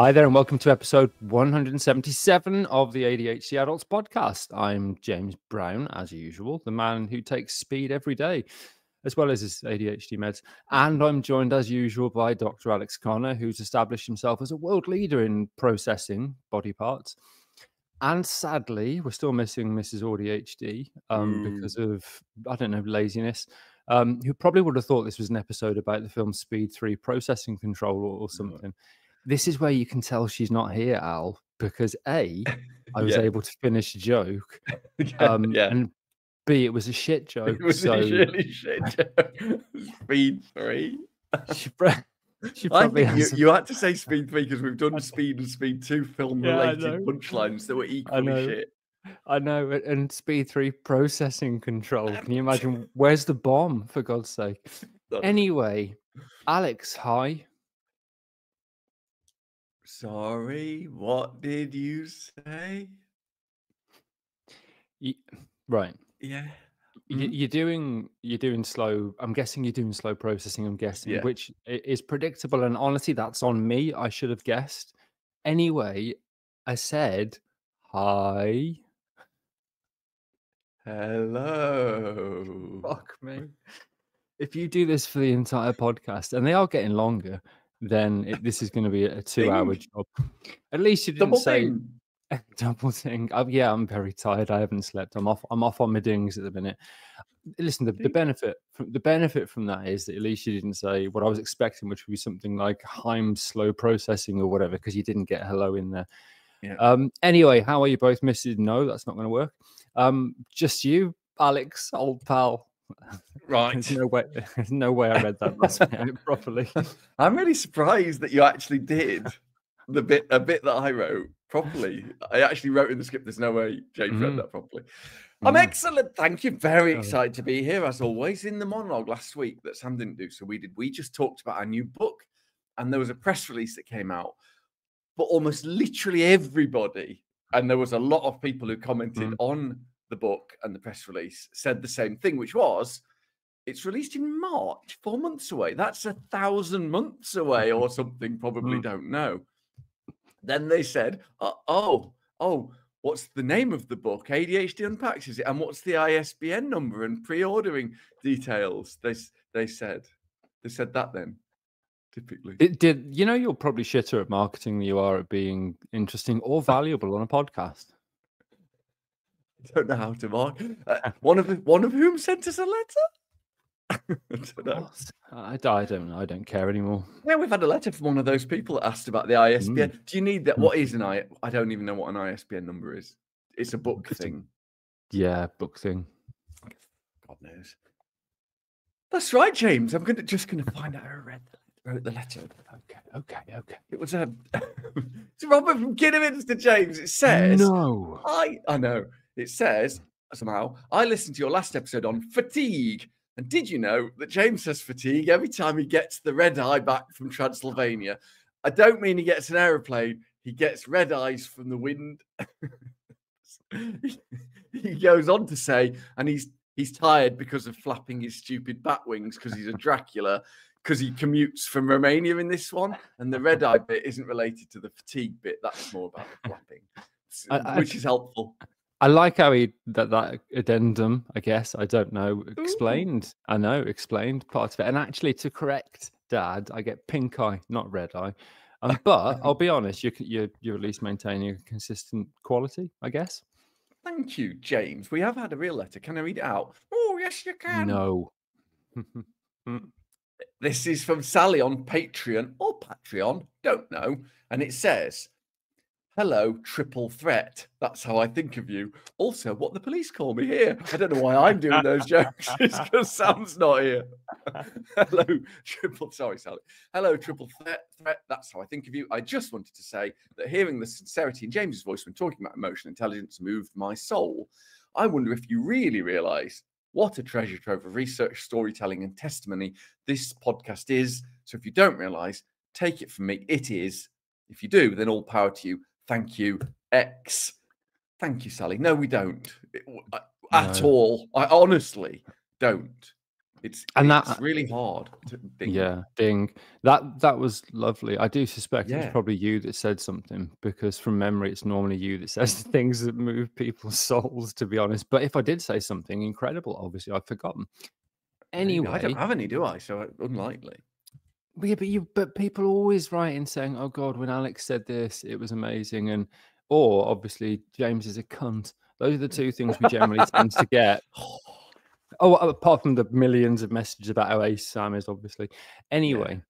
Hi there, and welcome to episode 177 of the ADHD Adults podcast. I'm James Brown, as usual, the man who takes speed every day, as well as his ADHD meds. And I'm joined, as usual, by Dr. Alex Conner, who's established himself as a world leader in processing body parts. And sadly, we're still missing Mrs. AuDHD um, Mm. because of, I don't know, laziness. Um, who probably would have thought this was an episode about the film Speed 3 processing control or, or something. This is where you can tell she's not here, Al, because A, I was Yeah. able to finish a joke, um, yeah. and B, it was a shit joke. It was so really shit. speed three. she, she I probably think you, you had to say speed three because we've done speed and speed two film related know. punchlines that were equally shit. I know, and Speed 3 processing control. Can you imagine? Where's the bomb, for God's sake? Anyway, Alex, hi. Sorry, what did you say? Y- Right. Yeah. Mhm. You're doing you're doing slow. I'm guessing you're doing slow processing. I'm guessing, Yeah. which is predictable. And honestly, that's on me. I should have guessed. Anyway, I said hi. Hello. Fuck me. If you do this for the entire podcast, and they are getting longer, then it, this is going to be a two-hour job. At least you didn't Double say thing. double thing. Uh, yeah, I'm very tired. I haven't slept. I'm off. I'm off on my dings at the minute. Listen, the, the benefit from the benefit from that is that at least you didn't say what I was expecting, which would be something like Heim slow processing or whatever, because you didn't get hello in there. Yeah. Um. Anyway, how are you both, Mrs. No, that's not going to work. Um. Just you, Alex, old pal. Right. There's no way. There's no way I read that last bit out properly. I'm really surprised that you actually did the bit a bit that I wrote properly. I actually wrote in the script. There's no way James Mm. read that properly. I'm Mm. excellent. Thank you. Very excited to be here as always. In the monologue last week that Sam didn't do, so we did. We just talked about our new book, and there was a press release that came out. But almost literally everybody, and there was a lot of people who commented Mm. on the book and the press release, said the same thing, which was it's released in March, four months away. That's a thousand months away or something, probably Mm. don't know. Then they said, uh, oh, oh, what's the name of the book? ADHD Unpacks, is it? And what's the ISBN number and pre ordering details? They, they said, they said that then, typically. it did you know you're probably shitter at marketing than you are at being interesting or valuable on a podcast? Don't know how to mark. Uh, one of the, one of whom sent us a letter. I don't know. I, I don't. I don't care anymore. Yeah, we've had a letter from one of those people that asked about the ISBN. Do you need that? Mm. What is an I? I don't even know what an ISBN number is. It's a book It's a- thing. Yeah, book thing. God knows. That's right, James. I'm gonna just gonna find out who read the, wrote the letter. Okay, okay, okay. It was a. it's Robert from Kidderminster, James. It says. No. I I know. It says somehow I listened to your last episode on fatigue. And did you know that James says fatigue every time he gets the red eye back from Transylvania? I don't mean he gets an aeroplane, he gets red eyes from the wind. he goes on to say, and he's he's tired because of flapping his stupid bat wings because he's a Dracula, because he commutes from Romania in this one, and the red eye bit isn't related to the fatigue bit. That's more about the flapping, I- I- which is helpful. I like how he that that addendum. I guess I don't know. Explained. I know explained part of it. And actually, to correct Dad, I get pink eye, not red eye. Um, but I'll be honest, you you're you're at least maintaining a consistent quality. I guess. Thank you, James. We have had a real letter. Can I read it out? Oh, yes, you can. No. This is from Sally on Patreon or Patreon, don't know. And it says, Hello, triple threat. That's how I think of you. Also, what the police call me here. I don't know why I'm doing those jokes. It's because Sam's not here. Hello, triple. Sorry, Sally. Hello, triple threat. Threat. That's how I think of you. I just wanted to say that hearing the sincerity in James's voice when talking about emotional intelligence moved my soul. I wonder if you really realise what a treasure trove of research, storytelling, and testimony this podcast is. So if you don't realise, take it from me. It is. If you do, then all power to you. Thank you, X. Thank you, Sally. No, we don't It- at No. all. I honestly don't. It's And it's that- really hard. To think. Yeah, ding. That that was lovely. I do suspect it was probably you that said something because from memory, it's normally you that says things that move people's souls. To be honest, but if I did say something incredible, obviously I've forgotten. Anyway, I don't have any, do I? So uh, unlikely. Yeah, but you but people always write in saying, "Oh God, when Alex said this, it was amazing," and or obviously James is a cunt. Those are the two things we generally tend to get. Oh, apart from the millions of messages about how ace Sam is, obviously. Anyway,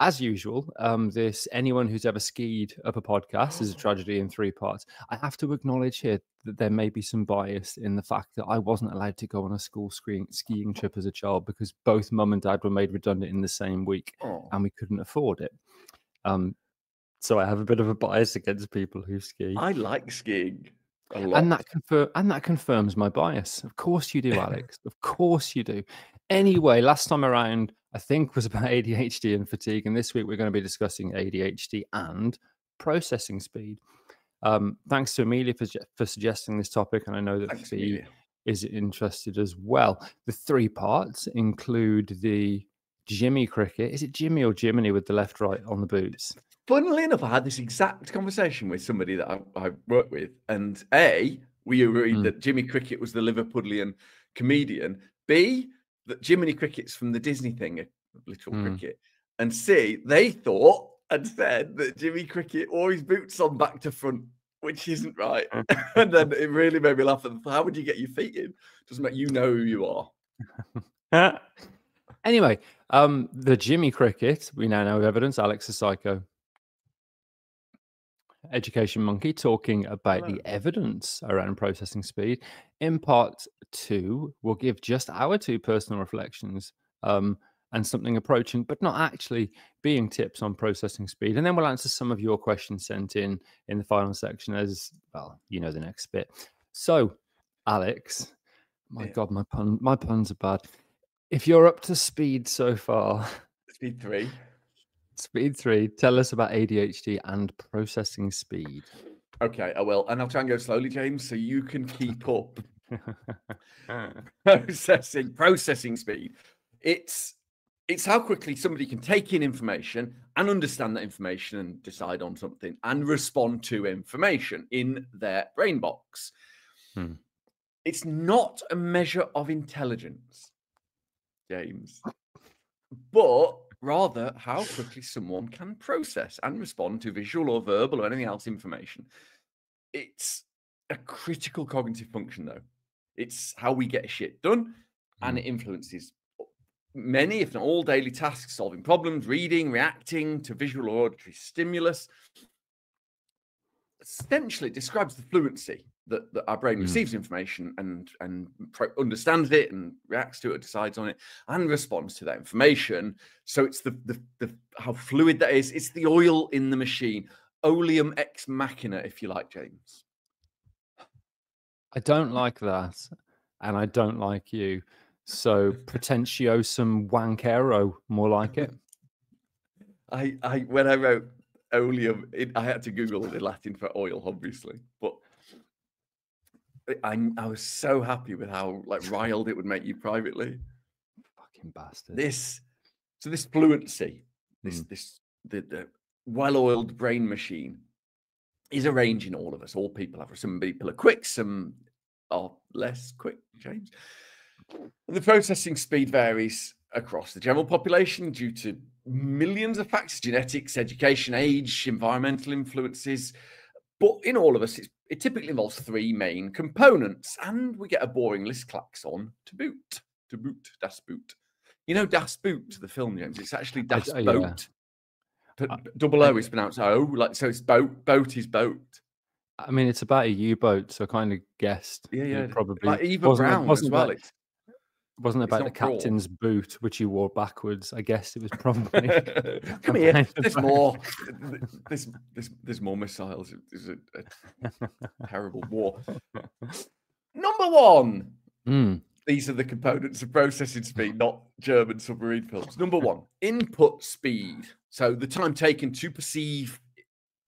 as usual, um, this anyone who's ever skied up a podcast is a tragedy in three parts. I have to acknowledge here that there may be some bias in the fact that I wasn't allowed to go on a school skiing skiing trip as a child because both mum and dad were made redundant in the same week Oh, and we couldn't afford it. Um, so I have a bit of a bias against people who ski, I like skiing and that confirm and that confirms my bias. Of course you do, Alex. of course you do. Anyway, last time around, I think was about ADHD and fatigue, and this week we're going to be discussing ADHD and processing speed. Um, thanks to Amelia for, for suggesting this topic, and I know that Thanks, Fee is interested as well. The three parts include the Jimmy cricket. Is it Jimmy or Jiminy with the left right on the boots? Funnily enough, I had this exact conversation with somebody that I, I work with, and A, we agreed Mm. that Jimmy Cricket was the Liverpudlian comedian. B, that Jiminy Cricket's from the Disney thing, a literal Mm. cricket. And see they thought and said that Jimmy Cricket wore his boots on back to front, which isn't right. and then it really made me laugh. And how would you get your feet in? Doesn't make you know who you are. anyway, um, the Jimmy cricket, we now know evidence. Alex is psycho. Education Monkey talking about Hello. the evidence around processing speed. In part two, we'll give just our two personal reflections um, and something approaching, but not actually being tips on processing speed. And then we'll answer some of your questions sent in in the final section as well, you know, the next bit. So, Alex, my Yeah. God, my pun, my puns are bad. If you're up to speed so far, Speed three. Speed three, tell us about ADHD and processing speed. Okay, I will. And I'll try and go slowly, James, so you can keep up. processing processing speed it's it's how quickly somebody can take in information and understand that information and decide on something and respond to information in their brain box Hmm. it's not a measure of intelligence james but rather how quickly someone can process and respond to visual or verbal or anything else information it's a critical cognitive function though it's how we get shit done, and Mm. it influences many, if not all, daily tasks, solving problems, reading, reacting to visual or auditory stimulus. Essentially, it describes the fluency that, that our brain Mm. receives information and and pro- understands it and reacts to it, decides on it, and responds to that information. So it's the, the the how fluid that is. It's the oil in the machine, oleum ex machina, if you like, James. I don't like that, and I don't like you. So pretentiosum wankero, more like it. I, I when I wrote oleum, it, I had to Google the Latin for oil, obviously, but I, I was so happy with how like riled it would make you privately. Fucking bastard. This so this fluency, this Mm. this the, the well-oiled brain machine is arranging all of us. All people have some people are quick, some are less quick, James. And the processing speed varies across the general population due to millions of factors genetics, education, age, environmental influences. But in all of us, it's, it typically involves three main components, and we get a boring list klaxon to boot. To boot, Das Boot. You know Das Boot, the film, James? It's actually I Das d- oh, yeah. Boat. But I- double I- O is pronounced O, like so it's boat. Boat is boat. I mean, it's about a U-boat, so I kind of guessed. Yeah, yeah. Probably Like Eva Braun as well. It's, wasn't about the captain's boot, which you wore backwards. I guess it was probably. Come here. There's more. There's, there's, there's more missiles. There's a, a terrible war. Number one. Mm, These are the components of processing speed, not German submarine films. Number one, input speed. So the time taken to perceive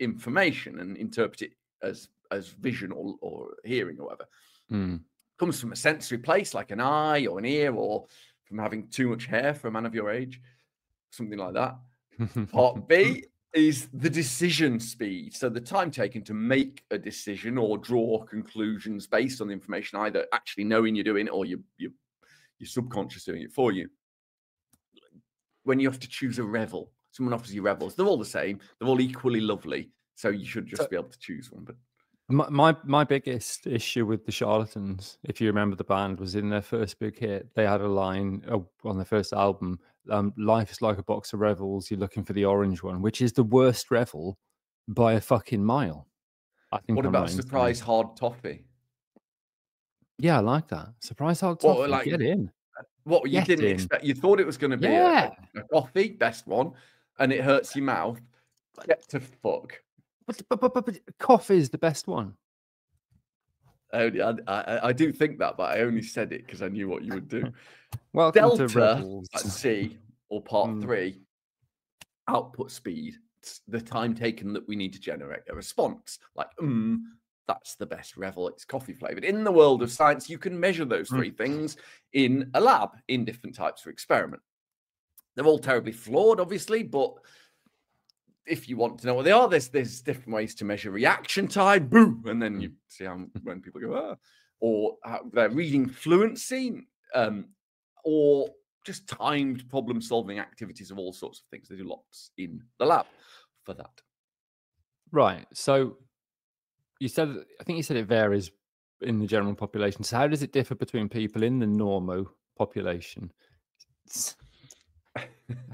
information and interpret it as as vision or, or hearing or whatever mm, comes from a sensory place like an eye or an ear or from having too much hair for a man of your age, something like that. Part B is the decision speed. So the time taken to make a decision or draw conclusions based on the information, either actually knowing you're doing it or your your your subconscious doing it for you. When you have to choose a revel, someone offers you revels. They're all the same. They're all equally lovely. So you should just So- be able to choose one. But My, my my biggest issue with the Charlatans, if you remember the band, was in their first big hit. They had a line uh, on their first album, um, "Life is like a box of revels. You're looking for the orange one," which is the worst revel by a fucking mile. I think. what I'm about surprise hard toffee? Yeah, I like that. Surprise hard toffee. What, like- Get in. What you Get didn't in. expect? You thought it was going to be a- Yeah. a, a coffee, best one, and it hurts your mouth. Get to fuck. But, but, but, but, coffee is the best one. Only, I, I, I do think that, but I only said it because I knew what you would do. To Delta at C or part Mm. three, output speed, the time taken that we need to generate a response. Like, mm, that's the best revel. It's coffee flavored. In the world of science, you can measure those Mm. three things in a lab in different types of experiment. They're all terribly flawed, obviously, but if you want to know what they are, there's there's different ways to measure reaction time. Boom, and then you see how when people go ah, or how their reading fluency, um, or just timed problem solving activities of all sorts of things. They do lots in the lab for that. Right. So you said, I think you said it varies in the general population. So how does it differ between people in the normo population?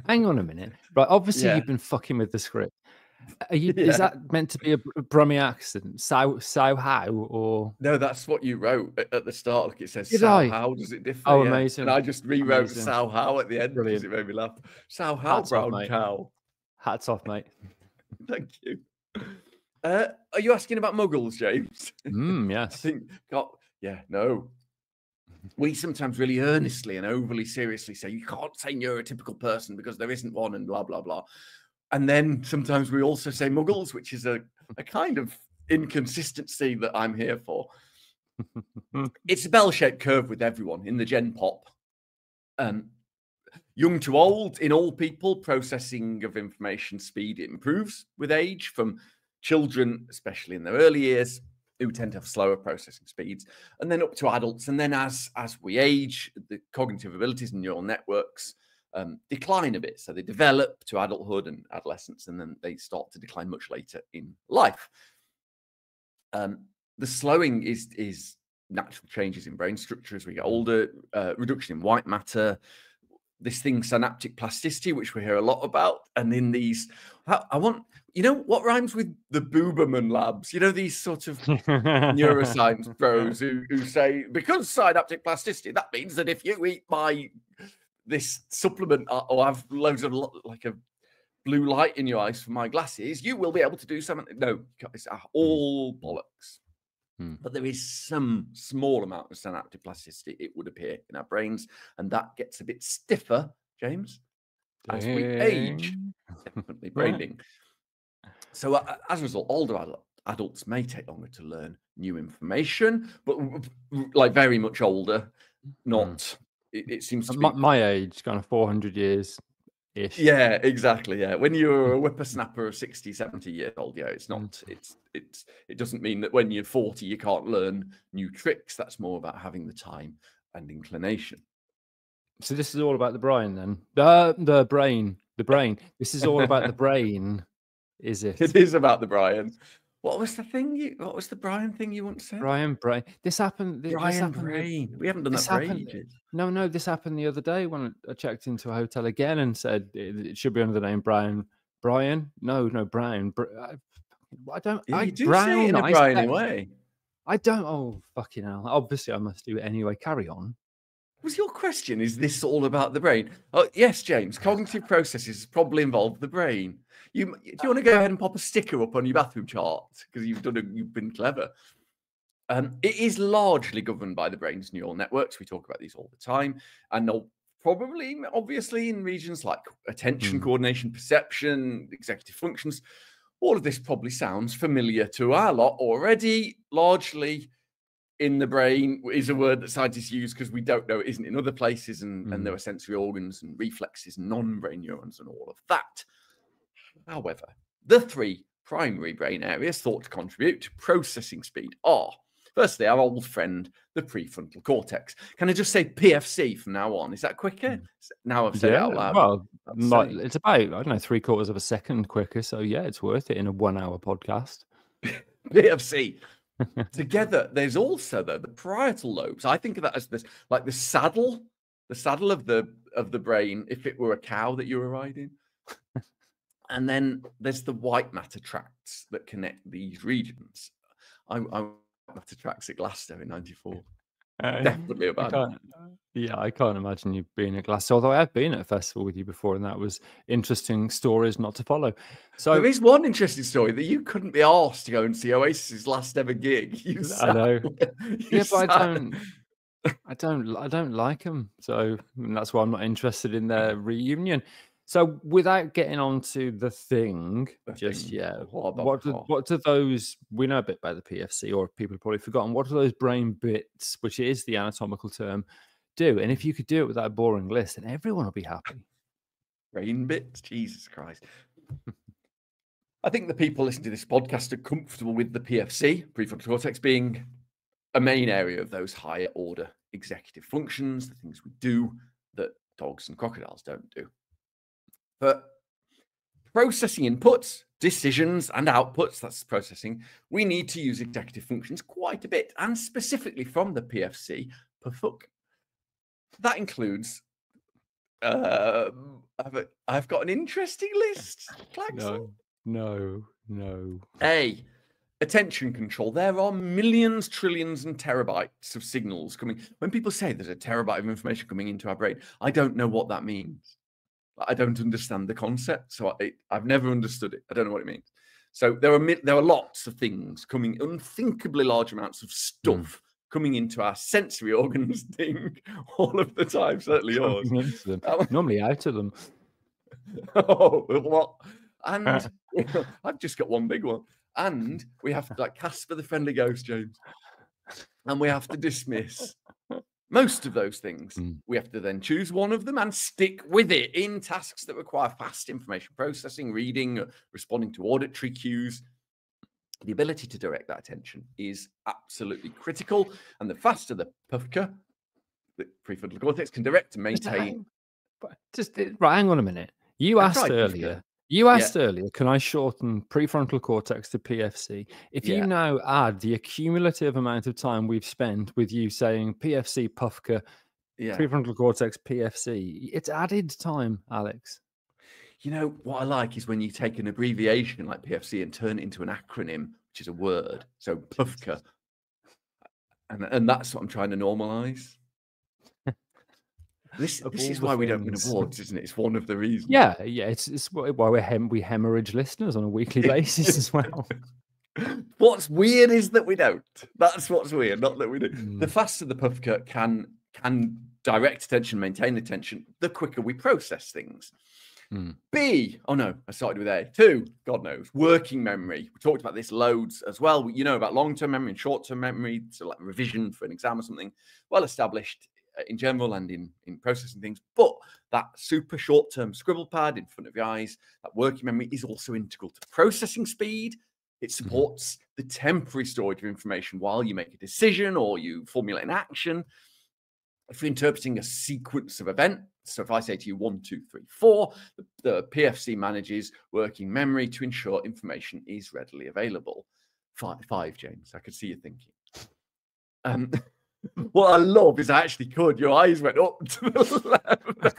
Hang on a minute. Right. Obviously, Yeah. you've been fucking with the script. Are you, Yeah. Is that meant to be a Brummy accent? So, so how? Or No, that's what you wrote at, at the start. Like it says, Did "Sao I? how does it differ?" Oh, Yeah. amazing. And I just rewrote Amazing. "Sao how" at the end because Brilliant. it made me laugh. "Sao how, Hats off, brown mate. cow." hats off, mate. Thank you. Uh, are you asking about muggles, James? Mm, I yes. think, God, yeah, no. We sometimes really earnestly and overly seriously say you can't say neurotypical person because there isn't one, and blah blah blah. And then sometimes we also say muggles, which is a, a kind of inconsistency that I'm here for. it's a bell-shaped curve with everyone in the Gen Pop. Um, young to old, in all people, processing of information speed improves with age. From children, especially in their early years, who tend to have slower processing speeds, and then up to adults. And then as as we age, the cognitive abilities and neural networks um, decline a bit. So they develop to adulthood and adolescence, and then they start to decline much later in life. Um, the slowing is is natural changes in brain structure as we get older, uh, reduction in white matter, this thing synaptic plasticity, which we hear a lot about, and in these, I, I want you know what rhymes with the Buberman labs. You know these sort of neuroscience bros who, who say because synaptic plasticity that means that if you eat my this supplement uh, or have loads of like a blue light in your eyes from my glasses you will be able to do something no it's uh, all bollocks Hmm. but there is some small amount of synaptic plasticity it would appear in our brains and that gets a bit stiffer james as we age definitely braining. So uh, as a result, older adult, adults may take longer to learn new information, but like very much older, not. It, it seems to be. my, my age, kind of 400 years ish. yeah, exactly. Yeah, when you're a whippersnapper of 60, 70 years old, yeah, it's not. It's it's. It doesn't mean that when you're 40 you can't learn new tricks. That's more about having the time and inclination. So this is all about the brain then. The the brain. The brain. This is all about the brain, is it? It is about the Brian. What was the thing you? What was the Brian thing you once said? Brian Brain. This happened. This Brian happened Brain. We haven't done this that for happened- ages. No, no, this happened the other day when I checked into a hotel again and said it, it should be under the name Brian. Brian? No, no, Brian. Br- I, I don't. Yeah, I, do Brown, say it in a I Brian said- way. I don't. Oh, fucking hell. Obviously, I must do it anyway. Carry on. Was your question, is this all about the brain? Oh, yes, James. Cognitive processes probably involve the brain. You, do you want to go ahead and pop a sticker up on your bathroom chart? Because you've done a, you've been clever. Um, it is largely governed by the brain's neural networks. We talk about these all the time. And they'll probably, obviously, in regions like attention, Hmm. coordination, perception, executive functions, all of this probably sounds familiar to our lot already. Largely, in the brain is a word that scientists use because we don't know it isn't in other places, and, and there Mm. are sensory organs and reflexes, non-brain neurons, and all of that. However, the three primary brain areas thought to contribute to processing speed are firstly our old friend, the prefrontal cortex. Can I just say PFC from now on? Is that quicker? Mm. Now I've said it out loud. well, like, it's about I don't know three quarters of a second quicker. So yeah, it's worth it in a one-hour podcast. PFC. Together, there's also though the parietal lobes. I think of that as this like the saddle, the saddle of the of the brain, if it were a cow that you were riding. And then there's the white matter tracts that connect these regions. I, I white matter tracts at Glasgow in '94. Uh, Definitely a I yeah, I can't imagine you being at Glasgow. Although I have been at a festival with you before, and that was interesting stories not to follow. So there is one interesting story that you couldn't be asked to go and see Oasis's last ever gig. You I know. yeah, but I don't, I don't, I don't like them. So that's why I'm not interested in their reunion. So without getting on to the thing The just thing. yet, Oh, blah, what do, what do those? We know a bit about the PFC, or people have probably forgotten. What do those brain bits, which is the anatomical term, do? And if you could do it with that boring list, then everyone will be happy. brain bits. Jesus Christ. I think the people listening to this podcast are comfortable with the PFC, prefrontal cortex, being a main area of those higher order executive functions, the things we do that dogs and crocodiles don't do. But processing inputs, decisions, and outputs, that's processing, we need to use executive functions quite a bit, and specifically from the PFC per fuck. That includes um, I've, I've got an interesting list. Klaxon. No, no, no. A. Attention control. There are millions, trillions, and terabytes of signals coming. When people say there's a terabyte of information coming into our brain, I don't know what that means. I don't understand the concept, so I, I've never understood it. I don't know what it means. So there are there are lots of things coming, unthinkably large amounts of hmm. stuff coming into our sensory organs, thing all of the time. Certainly yours. Coming into them. Normally out of them. oh, what? And I've just got one big one. And we have to like Casper the Friendly Ghost, James. And we have to dismiss most of those things. Mm. We have to then choose one of them and stick with it in tasks that require fast information processing, reading, uh, responding to auditory cues. The ability to direct that attention is absolutely critical. And the faster the PUFCA, the prefrontal cortex, can direct and Just maintain. hang- Just uh, right, hang on a minute. You I asked earlier. You asked earlier, can I shorten prefrontal cortex to PFC? If Yeah. you now add the accumulative amount of time we've spent with you saying PFC, PUFCA, Yeah. prefrontal cortex, PFC, it's added time, Alex. You know what I like is when you take an abbreviation like PFC and turn it into an acronym, which is a word. So PUFCA, and and that's what I'm trying to normalize. This this is the why we don't win awards, isn't it? It's one of the reasons. Yeah, yeah, it's, it's why we're hem- we hemorrhage listeners on a weekly basis as well. What's weird is that we don't. That's what's weird, not that we do. The Mm. faster the PUFCA can can direct attention, maintain attention, the quicker we process things. Mm. B, oh no, I started with A. Two, God knows, working memory. We talked about this loads as well. You know about long-term memory and short-term memory, so like revision for an exam or something. Well established in general and in in processing things, but that super short-term scribble pad in front of your eyes, that working memory is also integral to processing speed. It supports the temporary storage of information while you make a decision or you formulate an action. If you're interpreting a sequence of events, so if I say to you one, two, three, four, the, the PFC manages working memory to ensure information is readily available. Five, five, James. I could see you thinking. Um, what I love is I actually could. Your eyes went up to the left.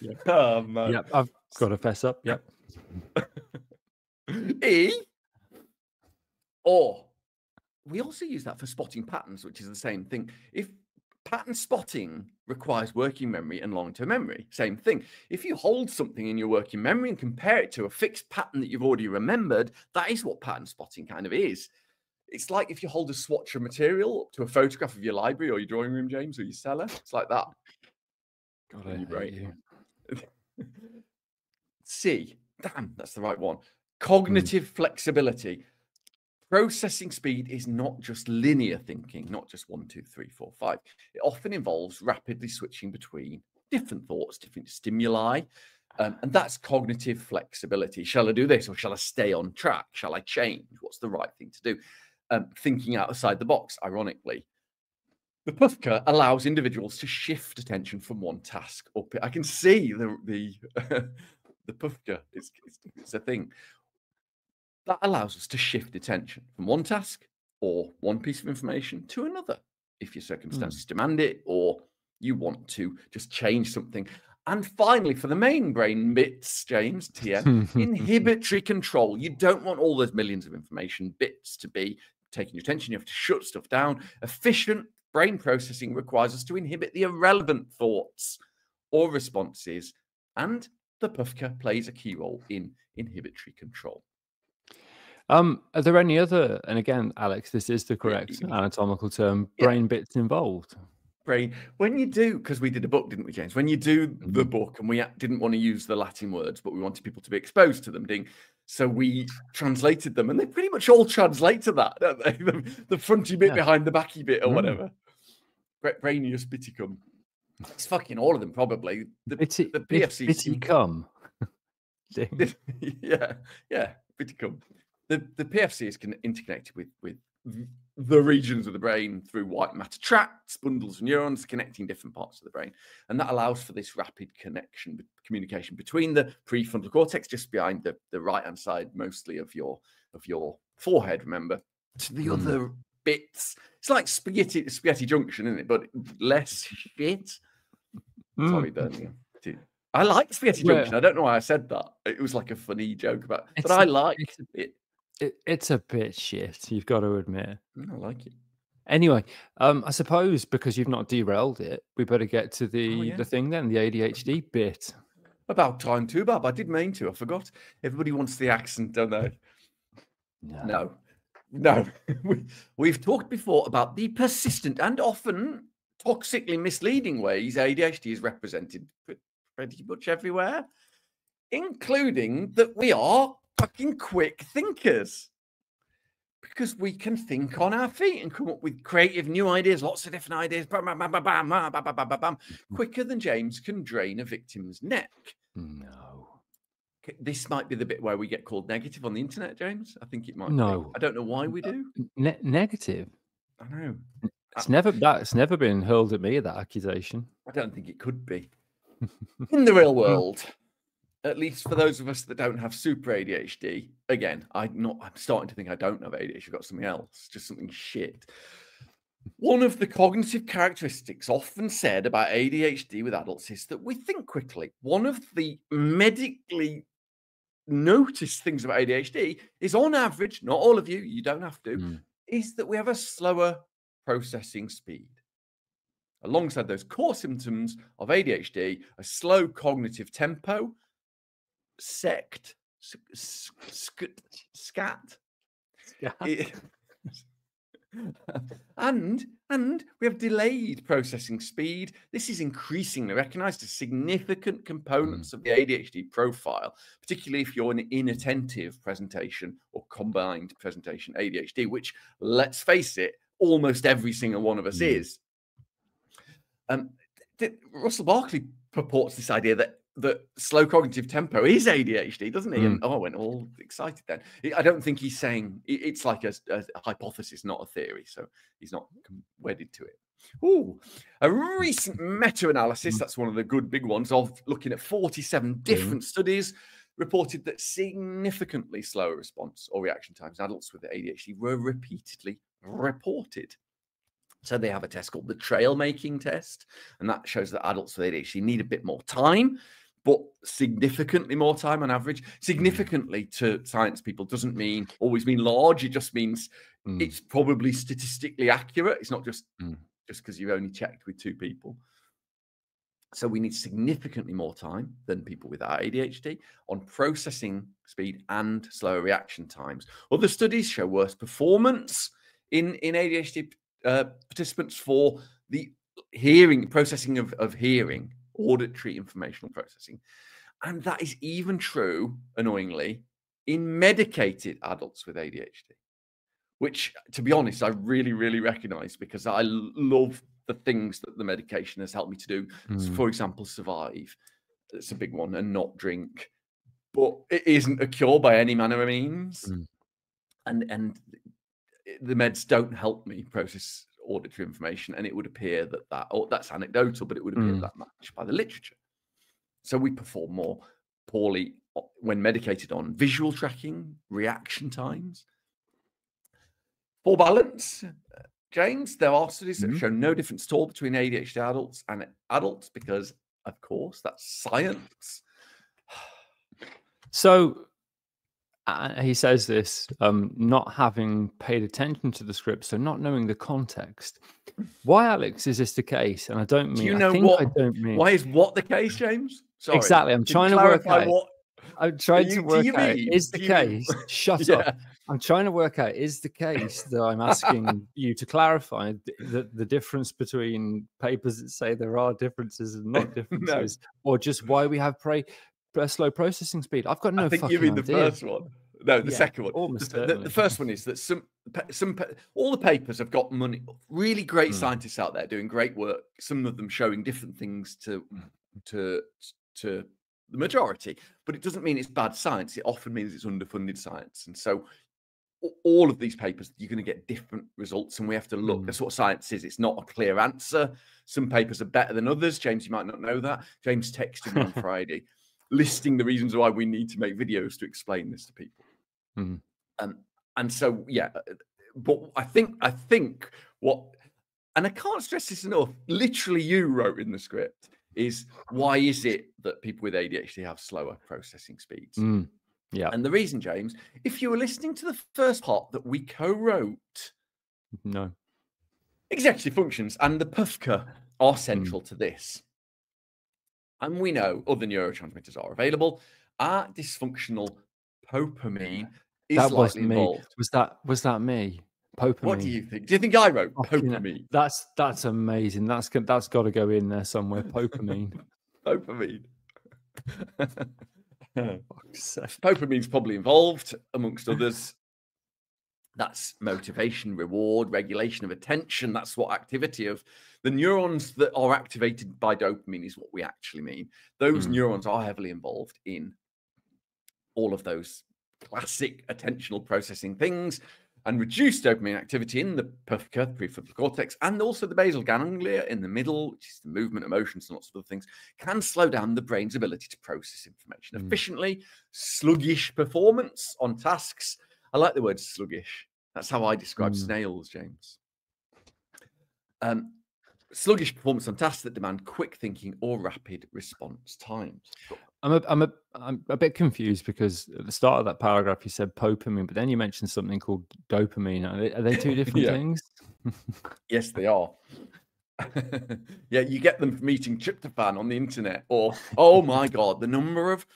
Yep. Oh man. yep, I've got to fess up. Yep. E or we also use that for spotting patterns, which is the same thing. If pattern spotting requires working memory and long-term memory, same thing. If you hold something in your working memory and compare it to a fixed pattern that you've already remembered, that is what pattern spotting kind of is. It's like if you hold a swatch of material to a photograph of your library or your drawing room, James, or your cellar. It's like that. God, I you hate you. C. Damn, that's the right one. Cognitive flexibility. processing speed is not just linear thinking, not just one, two, three, four, five. It often involves rapidly switching between different thoughts, different stimuli. Um, and that's cognitive flexibility. Shall I do this or shall I stay on track? Shall I change? What's the right thing to do? Um, thinking outside the box, ironically. The PUFCA allows individuals to shift attention from one task up. I can see the the the PUFCA. It's, it's, it's a thing that allows us to shift attention from one task or one piece of information to another if your circumstances mm. demand it or you want to just change something. And finally, for the main brain bits, James, TM, inhibitory control. You don't want all those millions of information bits to be taking your attention. You have to shut stuff down. Efficient brain processing requires us to inhibit the irrelevant thoughts or responses. And the PUFCA plays a key role in inhibitory control. Um, are there any other, and again, Alex, this is the correct anatomical term, Yeah. brain bits involved? brain when you do because we did a book didn't we james when you do the Mhm. book and we didn't want to use the latin words but we wanted people to be exposed to them ding so we translated them and they pretty much all translate to that don't they? The, the fronty bit Yeah. behind the backy bit or Mm. whatever. Bra- brainius biticum it's fucking all of them probably. The, Bitty, the PFC bitty seem- cum. Yeah yeah biticum the the pfc is con- interconnected with with th- the regions of the brain through white matter tracts bundles of neurons connecting different parts of the brain and that allows for this rapid connection communication between the prefrontal cortex just behind the, the right hand side mostly of your of your forehead remember to the Mm. other bits it's like spaghetti spaghetti junction isn't it but less shit sorry Mm. Birmingham. Dude, I like spaghetti Yeah. junction I don't know why I said that it was like a funny joke about It's but I like it It, it's a bit shit, you've got to admit. I like it Anyway, um, I suppose because you've not derailed it, we better get to the Oh, yeah. the thing then, the ADHD bit. About time too, Bob. I did mean to. I forgot. Everybody wants the accent, don't they? No, no. we, we've talked before about the persistent and often toxically misleading ways ADHD is represented pretty much everywhere, including that we are fucking quick thinkers. Because we can think on our feet and come up with creative new ideas, lots of different ideas, bam, bam, bam, bam, bam, bam, bam, bam, bam, bam, quicker than James can drain a victim's neck. No. This might be the bit where we get called negative on the internet, James. I think it might. be. No. I don't know why we do. Ne- negative. I know. It's never that's never been hurled at me that accusation. I don't think it could be. In the real world, at least for those of us that don't have super ADHD, again, I'm not. I'm starting to think I don't have ADHD. I've got something else, just something shit. One of the cognitive characteristics often said about ADHD with adults is that we think quickly. One of the medically noticed things about ADHD is, on average, not all of you, you don't have to, Mm. is that we have a slower processing speed. Alongside those core symptoms of ADHD, a slow cognitive tempo, sect, s- s- sc- scat, and and we have delayed processing speed. This is increasingly recognized as significant components of the ADHD profile, particularly if you're an inattentive presentation or combined presentation ADHD, which let's face it, almost every single one of us Mm. is. Um, Russell Barkley purports this idea that that slow cognitive tempo is ADHD, doesn't he? And oh, I went all excited then. I- don't think he's saying it's like a, a hypothesis, not a theory. So he's not wedded to it. Ooh, a recent meta-analysis, Mm. that's one of the good big ones, of looking at 47 different studies, reported that significantly slower response or reaction times adults with ADHD were repeatedly reported. So they have a test called the trail making test, and that shows that adults with ADHD need a bit more time, but significantly more time on average. Significantly to science people doesn't mean always mean large. It just means Mm. it's probably statistically accurate. It's not just Mm. just because you've only checked with two people. So we need significantly more time than people without ADHD on processing speed and slower reaction times. Other studies show worse performance in in ADHD uh, participants for the hearing processing of, of hearing, auditory informational processing, and that is even true, annoyingly, in medicated adults with ADHD. which, to be honest, I really, really recognize because I love the things that the medication has helped me to do. Mm. for example, survive. It's a big one, and not drink. But it isn't a cure by any manner of means. Mm. And and the meds don't help me process auditory information, and it would appear that that or that's anecdotal, but it would appear Mm. that much by the literature. So we perform more poorly when medicated on visual tracking, reaction times. For balance, uh, James, there are studies that have Mhm. shown no difference at all between ADHD adults and adults because, of course, that's science. So uh, he says this, um, not having paid attention to the script, so not knowing the context. Why, Alex, is this the case? And I don't mean. Do you I know think I don't mean. Why is what the case, James? Sorry. Exactly, I'm trying to work out- What, I'm trying you- to work out. mean- Is the you mean- case? Shut yeah. up. I'm trying to work out. Is the case that I'm asking you to clarify th- the, the difference between papers that say there are differences and not differences, or just why we have pra- uh, slow processing speed? I've got no I think you mean the idea. first one. No, the Yeah, second one. The, the- first one is that some some all the papers have got money. Really great Hmm. scientists out there doing great work. Some of them showing different things to to to the majority, but it doesn't mean it's bad science. It often means it's underfunded science, and so all of these papers you're going to get different results, and we have to look. Hmm. That's what science is. It's not a clear answer. Some papers are better than others. James, you might not know that. James texted me on Friday listing the reasons why we need to make videos to explain this to people. Mhm. Um, and so, yeah, uh, but I think, I think what, and I can't stress this enough, literally you wrote in the script is why is it that people with ADHD have slower processing speeds? Mm, yeah, And the reason, James, if you were listening to the first part that we co-wrote, no. executive functions and the PUFCA are central to this. And we know other neurotransmitters are available. Our dysfunctional dopamine is That wasn't likely me. involved. Was that was that me? Popamine. What do you think? Do you think I wrote hell. dopamine? That's that's amazing. That's that's got to go in there somewhere. Popamine. Sake. Dopamine's probably involved, amongst others. That's motivation, reward, regulation of attention. That's what activity of the neurons that are activated by dopamine is what we actually mean. Those Mm. neurons are heavily involved in all of those classic attentional processing things and reduced dopamine activity in the prefrontal cortex, and also the basal ganglia in the middle, which is the movement, emotions, and lots of other things, can slow down the brain's ability to process information Mm. efficiently. Sluggish performance on tasks. I like the word sluggish. That's how I describe Mm. snails, James. Um, sluggish performance on tasks that demand quick thinking or rapid response times. I'm a, I'm a I'm a bit confused because at the start of that paragraph you said popamine, but then you mentioned something called dopamine. Are they, are they two different things? Yes, they are. yeah, you get them from eating tryptophan on the internet, or oh my god, the number of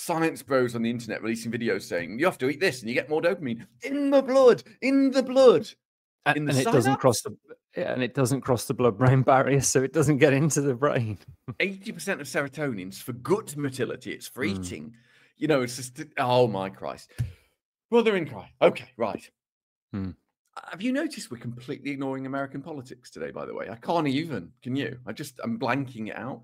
science bros on the internet releasing videos saying you have to eat this and you get more dopamine in the blood, in the blood. And, In the and it doesn't cross the yeah, and it doesn't cross the blood-brain barrier, so it doesn't get into the brain. 80% of serotonin's for gut motility, it's for Mm. eating. You know, it's just oh my Christ. Brother in Christ. Okay, right. Hmm. Have you noticed we're completely ignoring American politics today, by the way? I can't even. Can you? I just I'm blanking it out.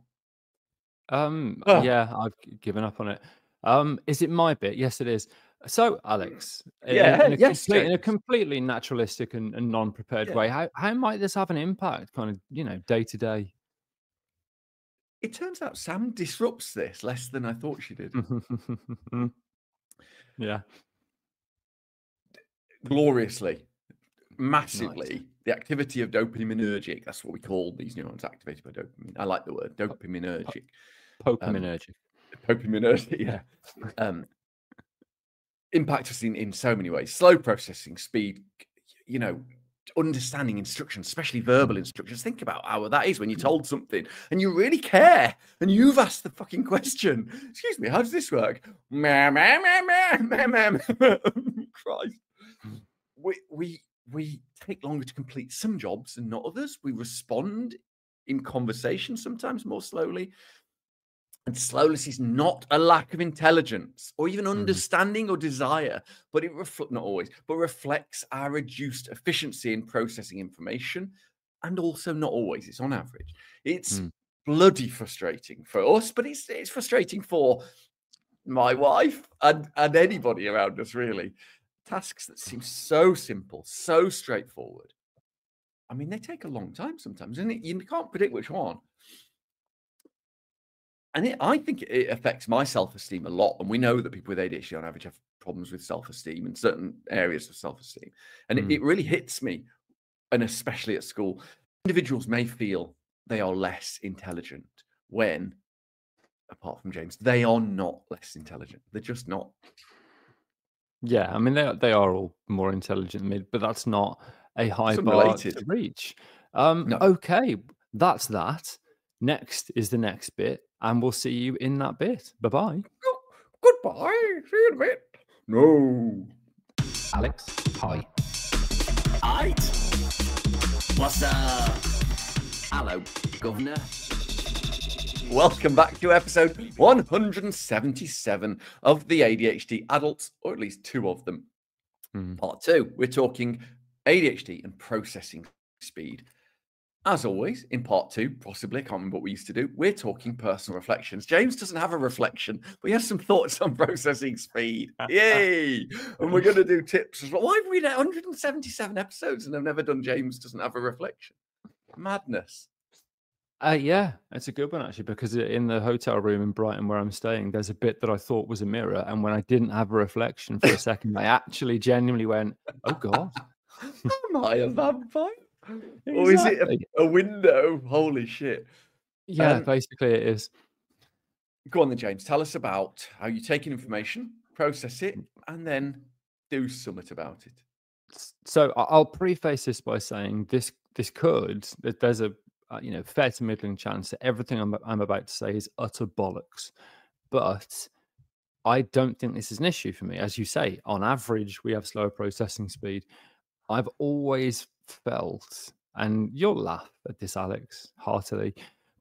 Um, Ah. yeah, I've given up on it. Um, is it my bit? Yes, it is. So, Alex, Yeah, in, a, yes, complete, in a completely naturalistic and, and non-prepared Yeah. way, how how might this have an impact, kind of, you know, day to day? It turns out Sam disrupts this less than I thought she did. yeah. Gloriously, massively. The activity of dopaminergic, that's what we call these neurons activated by dopamine. I like the word dopaminergic. Popaminergic. Dopaminergic, yeah. Um, impact us in, in so many ways. Slow processing, speed, you know, understanding instructions, especially verbal instructions. Think about how that is when you're told something and you really care and you've asked the fucking question. Excuse me, how does this work? Meh, meh, meh, meh, meh, meh. Christ. We we we take longer to complete some jobs and not others. We respond in conversation sometimes more slowly. And slowness is not a lack of intelligence or even Mm. understanding or desire, but it reflects not always, but reflects our reduced efficiency in processing information, and also not always. It's on average. It's Mm. bloody frustrating for us, but it's it's frustrating for my wife and and anybody around us really. Tasks that seem so simple, so straightforward. I mean, they take a long time sometimes, and you can't predict which one and it, I think it affects my self-esteem a lot. And we know that people with ADHD on average have problems with self-esteem in certain areas of self-esteem, and Mm. it, it really hits me, and especially at school, individuals may feel they are less intelligent when, apart from James, they are not less intelligent. They're just not. Yeah, I mean they are- they are all more intelligent than me, but that's not a high It's bar to reach. Um, No. Okay, that's that. Next is the next bit, and we'll see you in that bit. Bye bye, Goodbye. See you in a bit. No. Alex. Hi. Aight. What's up? Hello, Governor. Welcome back to episode 177 of the ADHD adults, or at least two of them. Hmm. Part two, we're talking ADHD and processing speed. As always, in part two, possibly, I can't remember what we used to do, we're talking personal reflections. James doesn't have a reflection, but he has some thoughts on processing speed. Yay! and we're going to do tips as well. Why have we done 177 episodes and I've never done James doesn't have a reflection? Madness. Uh, yeah, it's a good one actually because in the hotel room in Brighton where I'm staying, there's a bit that I thought was a mirror, and when I didn't have a reflection for a second, I actually genuinely went, "Oh God!" Am I a vampire? Or is it a, a window? Holy shit. Yeah, Um, basically it is. Go on then, James. Tell us about how you take in information, process it, and then do something about it. So I- I'll preface this by saying this this could that there's a uh, you know fair to middling chance that everything I'm I'm about to say is utter bollocks, but I don't think this is an issue for me. As you say, on average, we have slower processing speed. I've always felt, and you'll laugh at this, Alex, heartily,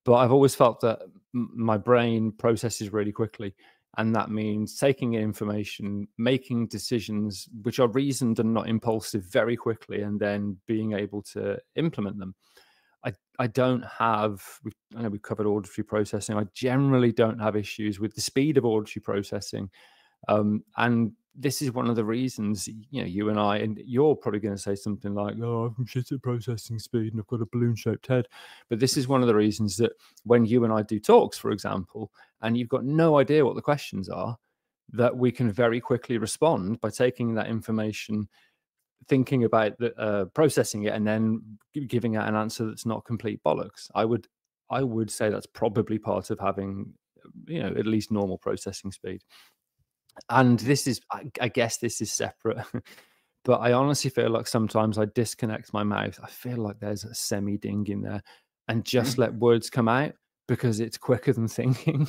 but I've always felt that my brain processes really quickly. And that means taking in information, making decisions which are reasoned and not impulsive very quickly, and then being able to implement them. I, I don't have, I know we've covered auditory processing. I generally don't have issues with the speed of auditory processing. Um, and this is one of the reasons, you know, you and I, and you're probably going to say something like, oh, I'm shit at processing speed and I've got a balloon shaped head. But this is one of the reasons that when you and I do talks, for example, and you've got no idea what the questions are, that we can very quickly respond by taking that information, thinking about the, uh, processing it, and then giving out an answer that's not complete bollocks. I would, I would say that's probably part of having, you know, at least normal processing speed and this is I, I guess this is separate but i honestly feel like sometimes i disconnect my mouth. I feel like there's a semi ding in there and just let words come out because it's quicker than thinking.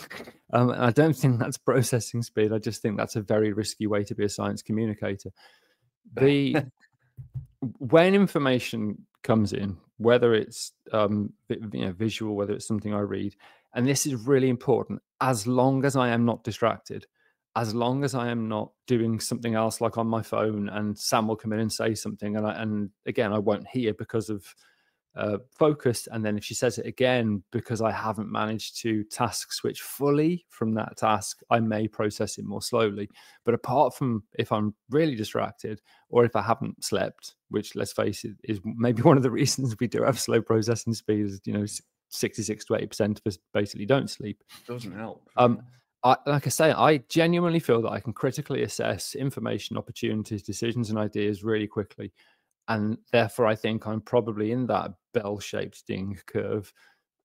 Um, i don't think that's processing speed i just think that's a very risky way to be a science communicator. The when information comes in whether it's um you know visual whether it's something i read and this is really important as long as i am not distracted as long as I am not doing something else like on my phone and Sam will come in and say something and I, and again I won't hear because of uh, focus and then if she says it again because I haven't managed to task switch fully from that task I may process it more slowly but apart from if I'm really distracted or if I haven't slept which let's face it is maybe one of the reasons we do have slow processing speed is you know 66 to 80 percent of us basically don't sleep Doesn't help. Um, I, like I say, I genuinely feel that I can critically assess information, opportunities, decisions, and ideas really quickly. And therefore, I think I'm probably in that bell shaped ding curve.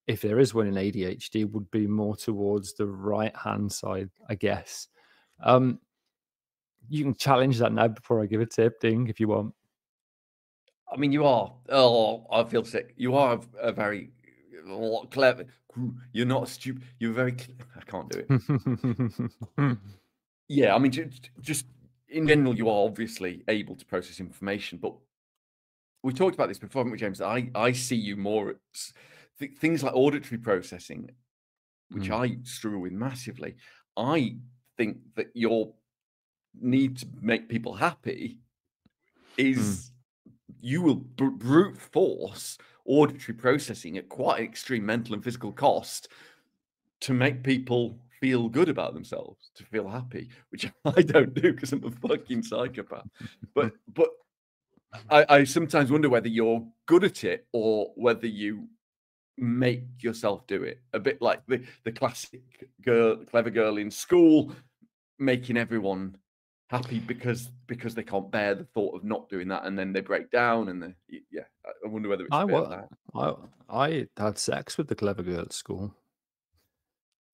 If there is one in ADHD, would be more towards the right hand side, I guess. Um, you can challenge that now before I give a tip, Ding, if you want. I mean, you are. Oh, I feel sick. You are a, a very clever. You're not stupid. You're very. I can't do it. Yeah, I mean, ju- ju- just in general, you are obviously able to process information, but we talked about this before, haven't we, James? I I see you more at th- things like auditory processing. which Mm. I struggle with massively. I think that your need to make people happy is you will br- brute force auditory processing at quite extreme mental and physical cost to make people feel good about themselves, to feel happy, which I don't do because I'm a fucking psychopath. But but I, I sometimes wonder whether you're good at it or whether you make yourself do it. A bit like the the classic girl, clever girl in school, making everyone happy because because they can't bear the thought of not doing that, and then they break down, and they, yeah, I- wonder whether it's I wa- that. I I had sex with the clever girl at school.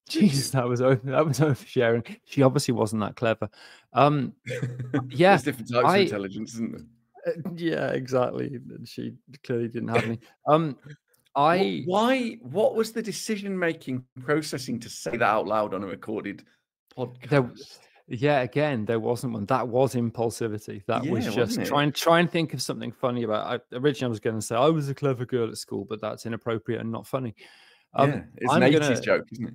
Jesus, that was over, that was oversharing. She obviously wasn't that clever. Um, yeah, There's different types I- of intelligence, isn't there? uh, yeah, exactly. She clearly didn't have any. Um, I why? What was the decision making processing to say that out loud on a recorded podcast? Yeah, again, there wasn't one. That was impulsivity. That was Yeah, just wasn't it? try and try and think of something funny about. I, originally, I was going to say I was a clever girl at school, but that's inappropriate and not funny. Um, yeah, it's I'm an 80s gonna- joke, isn't it?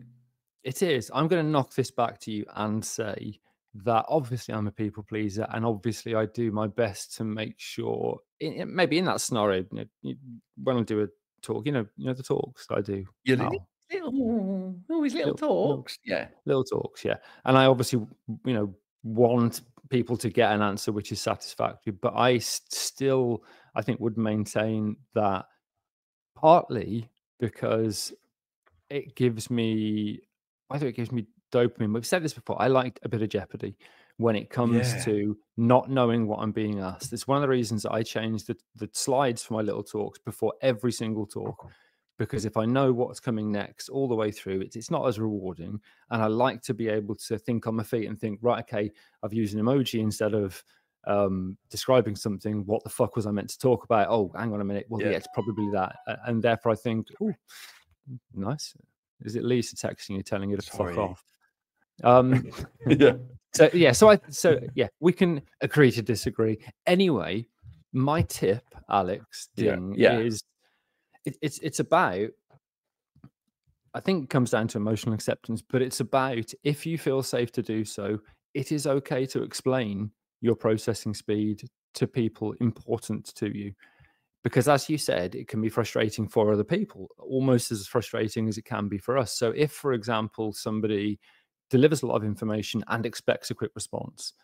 It is. I'm going to knock this back to you and say that obviously I'm a people pleaser, and obviously I do my best to make sure. Maybe in that scenario, you know, when I do a talk, you know, you know the talks I do. Your now, little, little, always little Little- little- talks. Yeah, little talks, yeah. And I obviously, you know, want people to get an answer which is satisfactory, but I still, I think, would maintain that partly because it gives me, I think it gives me dopamine. We've said this before. I like a bit of jeopardy when it comes Yeah. to not knowing what I'm being asked. It's one of the reasons I change the, the slides for my little talks before every single talk. Because if I know what's coming next all the way through, it's, it's not as rewarding. And I like to be able to think on my feet and think, right, okay, I've used an emoji instead of um, describing something. What the fuck was I meant to talk about? Oh, hang on a minute. Well, yeah, Yeah. it's probably that. And therefore, I think, oh, nice. Is it Lisa texting you, telling you to Sorry. fuck off? Um, yeah. so yeah, so I so yeah, we can agree to disagree. Anyway, my tip, Alex, Yeah, Ding, yeah. is it, it's it's about. I think it comes down to emotional acceptance, but it's about if you feel safe to do so, it is okay to explain your processing speed to people important to you. Because as you said, it can be frustrating for other people, almost as frustrating as it can be for us. So if, for example, somebody delivers a lot of information and expects a quick response.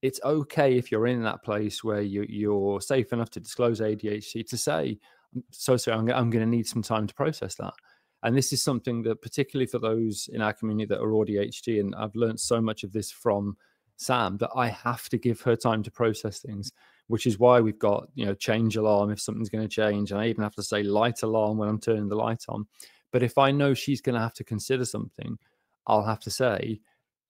It's okay if you're in that place where you, you're safe enough to disclose ADHD to say, "I'm so sorry, I'm, I'm going to need some time to process that. And this is something that, particularly for those in our community that are AuDHD, and I've learned so much of this from Sam, that I have to give her time to process things, which is why we've got, you know, change alarm if something's going to change. And I even have to say light alarm when I'm turning the light on. But if I know she's going to have to consider something, I'll have to say,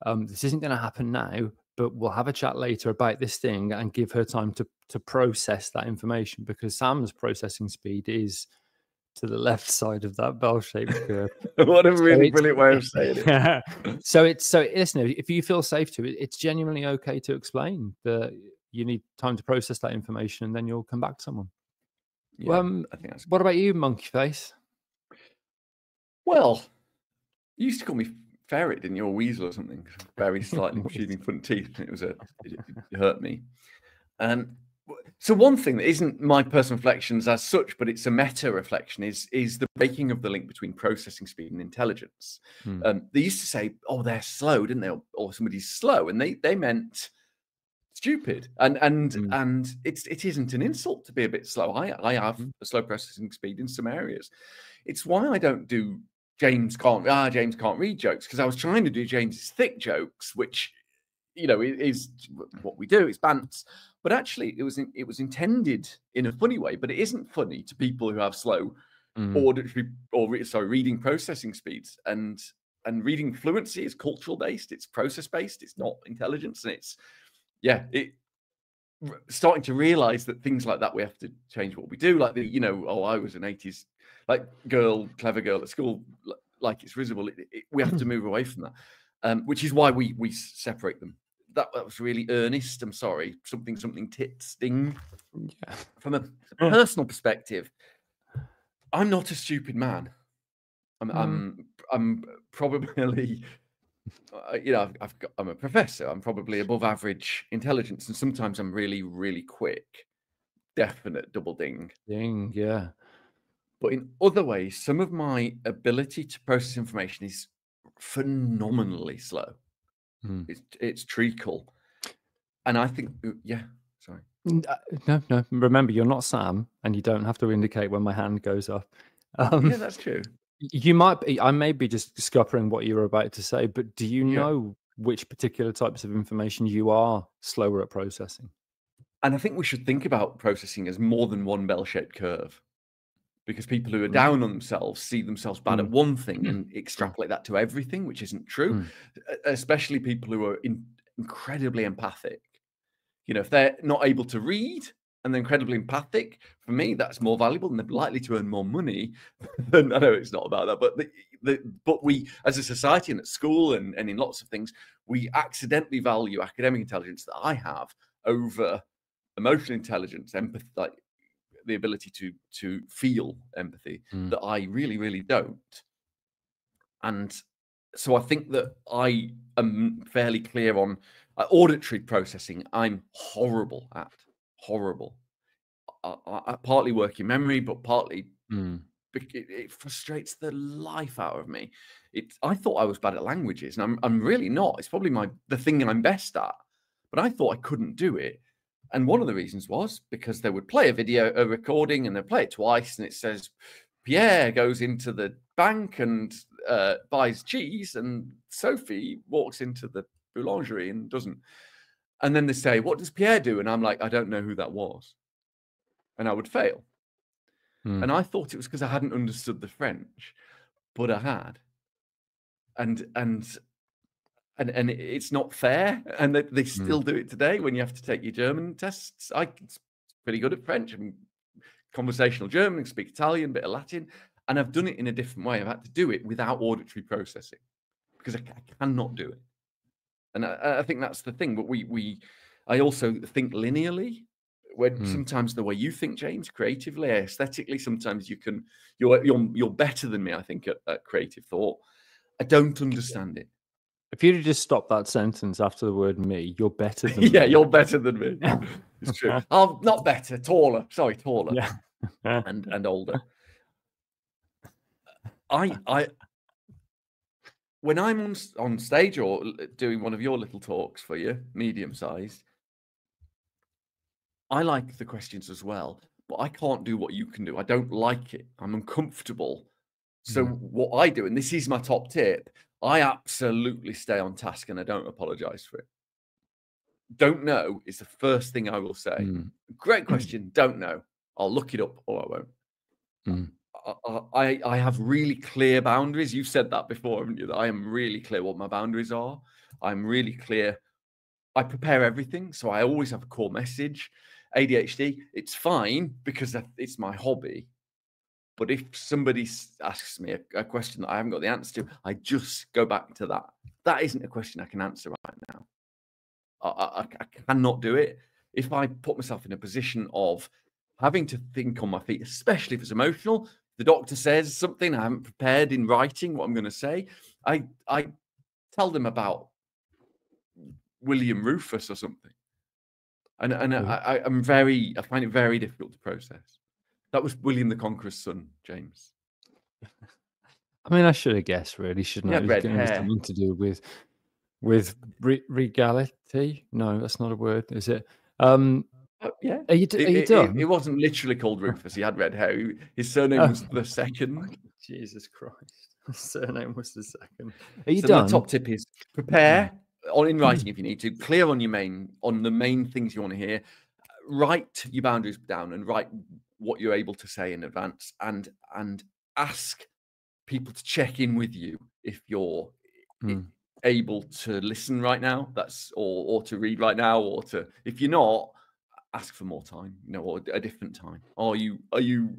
um, this isn't going to happen now, but we'll have a chat later about this thing and give her time to to process that information because Sam's processing speed is to the left side of that bell-shaped curve. what a really it's- brilliant way of saying it. so it's so listen, if you feel safe to it, it's genuinely okay to explain that you need time to process that information and then you'll come back to someone. Yeah, um, What about you, monkey face? well. You used to call me ferret, didn't you, or weasel or something? Very slightly protruding front teeth. and It was a it, it hurt me. And so one thing that isn't my personal reflections as such, but it's a meta reflection, is is the breaking of the link between processing speed and intelligence. Hmm. Um, they used to say, "Oh, they're slow," didn't they? Or, or somebody's slow, and they they meant stupid. And and Hmm. and it's it isn't an insult to be a bit slow. I I have Hmm. a slow processing speed in some areas. It's why I don't do James can't ah James can't read jokes because I was trying to do James's thick jokes, which you know is what we do. It's bants, but actually it was in, it was intended in a funny way, but it isn't funny to people who have slow Mm. auditory or sorry reading processing speeds and and reading fluency is cultural based. It's process based. It's not intelligence, and it's yeah it starting to realize that things like that we have to change what we do like the you know oh i was an 80s like girl clever girl at school like it's visible it, it- we have to move away from that um, which is why we we separate them that, that was really earnest i'm sorry something something tit sting Yeah. from a personal perspective i'm not a stupid man I'm Mm. I'm I'm probably uh, you know I've, I've got, I'm a professor. I'm probably above average intelligence, and sometimes I'm really really quick. Definite double ding. Ding, yeah. But in other ways, some of my ability to process information is phenomenally slow. Hmm. It's it's treacle, and I think uh, yeah. Sorry. Uh, No, no. Remember, you're not Sam, and you don't have to indicate when my hand goes up. Um, yeah, that's true. you might be. I may be just scuppering what you were about to say, but do you Yeah. know which particular types of information you are slower at processing? And I think we should think about processing as more than one bell-shaped curve. Because people who are Mm. down on themselves see themselves bad at Mm. one thing and extrapolate that to everything, which isn't true. Mm. Especially people who are in, incredibly empathic. You know, if they're not able to read and they're incredibly empathic, for me, that's more valuable and they're likely to earn more money. than I know it's not about that, but the, the, but we, as a society and at school and, and in lots of things, we accidentally value academic intelligence that I have over emotional intelligence, empathy, like the ability to to feel empathy Mm. that I really, really don't. And so I think that I am fairly clear on uh, auditory processing. I'm horrible at horrible. I, I, I partly work in memory, but partly Mm. it, it frustrates the life out of me. It I thought I was bad at languages, and I'm I'm really not. It's probably my the thing I'm best at, but I thought I couldn't do it. And one of the reasons was because they would play a video, a recording, and they play it twice, and it says Pierre goes into the bank and uh, buys cheese, and Sophie walks into the boulangerie and doesn't. And then they say, "What does Pierre do?" And I'm like, "I don't know who that was," and I would fail. Mm. and I thought it was because I hadn't understood the French, but I had, and and and and it's not fair, and they, they still do it today when you have to take your German tests. I pretty good at French, I'm conversational German, speak Italian, a bit of Latin, and I've done it in a different way. I've had to do it without auditory processing because I, I cannot do it, and I, I think that's the thing. But we we I also think linearly when Mm. sometimes the way you think, James, creatively, aesthetically, sometimes you can you're you're you're better than me, I think, at, at creative thought. I don't understand it. If you'd have just stopped that sentence after the word "me," you're better than me. yeah, me. you're better than me. it's true. I'm not better, taller. Sorry, taller Yeah. and and older. I I when I'm on on stage or doing one of your little talks for you, medium sized, I like the questions as well, but I can't do what you can do. I don't like it. I'm uncomfortable. So Mm. what I do, and this is my top tip, I absolutely stay on task and I don't apologize for it. Don't know is the first thing I will say. Mm. Great question. Don't know. I'll look it up or I won't. Mm. I, I I have really clear boundaries. You've said that before, haven't you? That I am really clear what my boundaries are. I'm really clear. I prepare everything, so I always have a core message. ADHD, it's fine because it's my hobby. But if somebody asks me a, a question that I haven't got the answer to, I just go back to that. That isn't a question I can answer right now. I, I, I cannot do it. If I put myself in a position of having to think on my feet, especially if it's emotional, the doctor says something I haven't prepared in writing what I'm going to say. I I tell them about William Rufus or something, and and. I, I I'm very I find it very difficult to process. That was William the Conqueror's son, James. I mean, I should have guessed, really, shouldn't I? red hair. something to do with with re- regality. No, that's not a word, is it? Um, Oh, yeah. are you d- It, are you it- it- done? it wasn't literally called Rufus. He had red hair. His surname Oh. was the second. Jesus Christ, surname was the second. Are you so done? my top tip is prepare on in writing if you need to, clear on your main on the main things you want to hear. Write your boundaries down and write what you're able to say in advance, and and ask people to check in with you if you're Mm. able to listen right now. That's or or to read right now, or to if you're not, ask for more time. You know, or a different time. Are you are you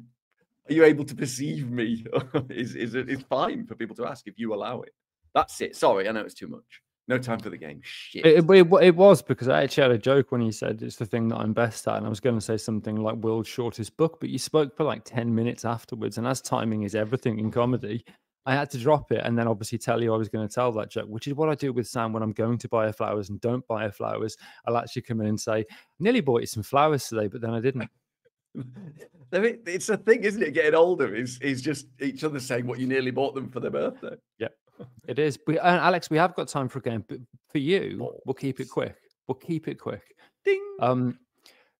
are you able to perceive me? is is it it's fine for people to ask if you allow it. That's it. Sorry, I know it's too much. No time for the game. Shit. It, it, it- was because I actually had a joke when he said it's the thing that I'm best at, and I was going to say something like world's shortest book, but you spoke for like ten minutes afterwards, and as timing is everything in comedy, I had to drop it and then obviously tell you I was going to tell that joke, which is what I do with Sam when I'm going to buy her flowers and don't buy her flowers. I'll actually come in and say, nearly bought you some flowers today, but then I didn't. I- It's a thing, isn't it? Getting older is is just each other saying what you nearly bought them for their birthday. It is. But, Alex, we have got time for a game, but for you, we'll keep it quick. We'll keep it quick. Ding. Um,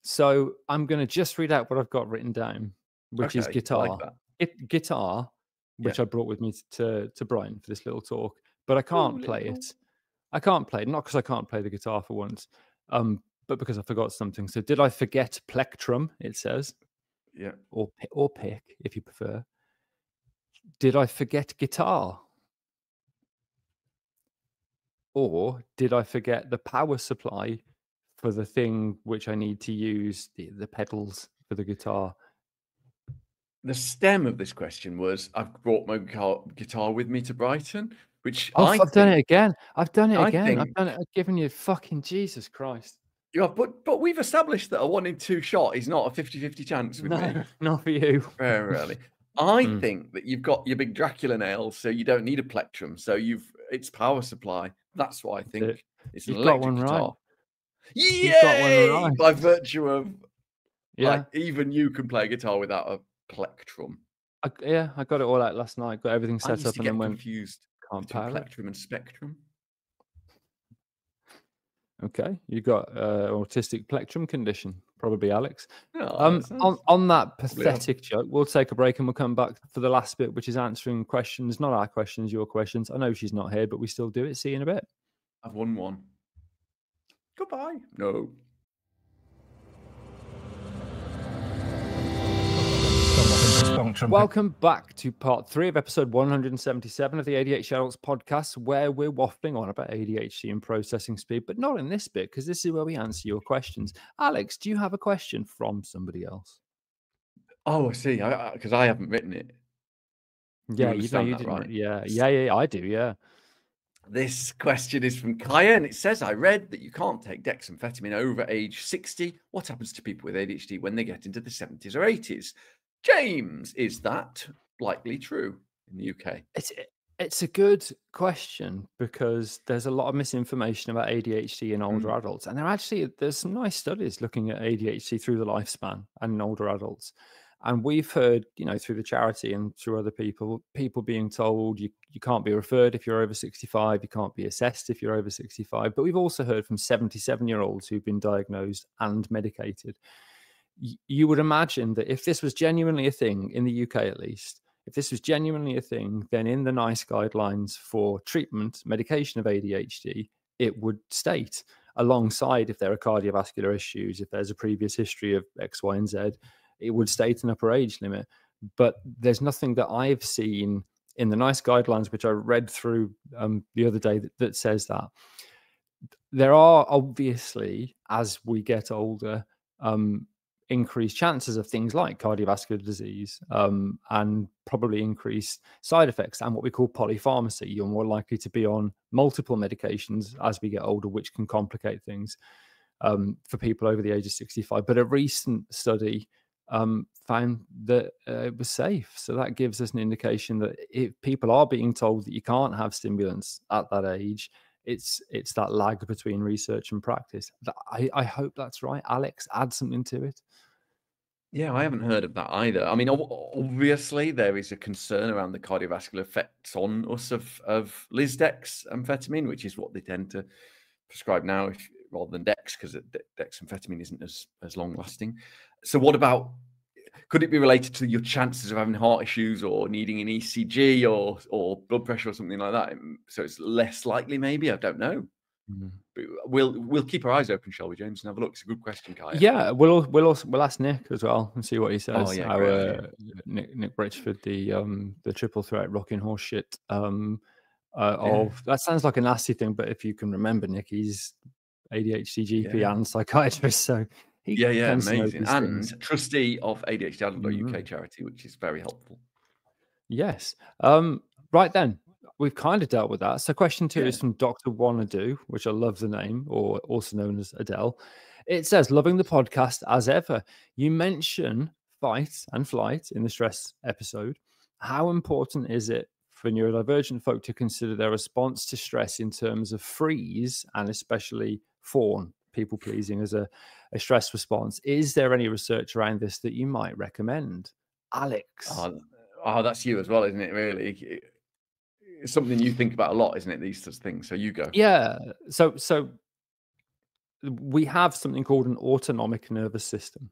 so I'm going to just read out what I've got written down, which is Okay, I guitar. like. Gui- guitar, which I brought with me to to Brighton for this little talk, but I can't little play talk. it. I can't play it, not because I can't play the guitar for once, um, but because I forgot something. So did I forget plectrum? It says, Yeah. or or pick if you prefer. Did I forget guitar? Or did I forget the power supply for the thing which I need to use the, the pedals for the guitar? The stem of this question was I've brought my guitar, with me to Brighton, which Oh, I I've done it again. I've done it I again. I've done it. I've given you fucking Jesus Christ. Yeah, but but we've established that a one in two shot is not a 50-50 chance with me. No, not for you. Very rarely. I Mm. think that you've got your big Dracula nails, so you don't need a plectrum. So you've it's power supply. That's what I think. it. It's an You've got electric one right. guitar. You've got right. By virtue of Yeah, like even you can play guitar without a plectrum. I, yeah. I got it all out last night. Got everything set up and then went confused can't between power it. plectrum and spectrum. Okay, you got uh, autistic plectrum condition, probably Alex. Oh, Um, on on that Probably have. pathetic joke, we'll take a break and we'll come back for the last bit, which is answering questions, not our questions, your questions. I know she's not here, but we still do it. See you in a bit. I've won one. Goodbye. No. Uh, welcome back to part three of episode 177 of the ADHD Adults podcast, where we're waffling on about ADHD and processing speed, but not in this bit because this is where we answer your questions. Alex, do you have a question from somebody else? Oh, I see. I because I, haven't written it. Yeah, you know, you didn't. right? Yeah, yeah, yeah, yeah, I do. Yeah. This question is from Kaya, and it says, I read that you can't take dexamphetamine over age 60. What happens to people with ADHD when they get into the 70s or 80s? James, is that likely true in the UK? It's eh, it's a good question because there's a lot of misinformation about ADHD in older mm. adults, and there actually there's some nice studies looking at ADHD through the lifespan and in older adults. And we've heard, you know, through the charity and through other people, people being told you, you can't be referred if you're over 65, you can't be assessed if you're over 65. But we've also heard from 77 year olds who've been diagnosed and medicated. You would imagine that if this was genuinely a thing in the UK, at least, if this was genuinely a thing, then in the NICE guidelines for treatment, medication of ADHD, it would state alongside if there are cardiovascular issues, if there's a previous history of X, Y, and Z, it would state an upper age limit. But there's nothing that I've seen in the NICE guidelines, which I read through um, the other day, that, that says that. There are obviously, as we get older, um, increased chances of things like cardiovascular disease um, and probably increased side effects and what we call polypharmacy. You're more likely to be on multiple medications as we get older, which can complicate things um, for people over the age of 65. But a recent study um, found that uh, it was safe. So that gives us an indication that if people are being told that you can't have stimulants at that age, it's it's that lag between research and practice. I, I hope that's right. Alex, add something to it. Yeah, I haven't heard of that either. I mean, obviously, there is a concern around the cardiovascular effects on us of, of Lisdex amphetamine, which is what they tend to prescribe now if, rather than Dex, because uh, Dex amphetamine isn't as, as long lasting. So, what about could it be related to your chances of having heart issues or needing an ECG or or blood pressure or something like that? Mm, So it's less likely, maybe. I don't know. But we'll we'll keep our eyes open, shall we, James, and have a look. It's a good question, Kaya. Yeah, we'll we'll also, we'll ask Nick as well and see what he says. Oh, yeah, Our, uh, Nick Nick Bridgeford, the um the triple threat rocking horse shit. Um, uh, Yeah. of that sounds like a nasty thing, but if you can remember, Nick, he's ADHD GP Yeah. and psychiatrist, so he Yeah, yeah, tends to know amazing. And things. trustee of ADHD.UK Mhm. charity, which is very helpful. Yes. Um, right then, we've kind of dealt with that. So, question two is from Dr. Wanadu, which I love the name, or also known as Adele. It says, Loving the podcast as ever. You mention fight and flight in the stress episode. How important is it for neurodivergent folk to consider their response to stress in terms of freeze and especially fawn, people pleasing as a, a stress response. Is there any research around this that you might recommend? Alex. Oh, oh, that's you as well, isn't it? Really, it's something you think about a lot, isn't it? These sorts of things. So you go. Yeah. So so we have something called an autonomic nervous system.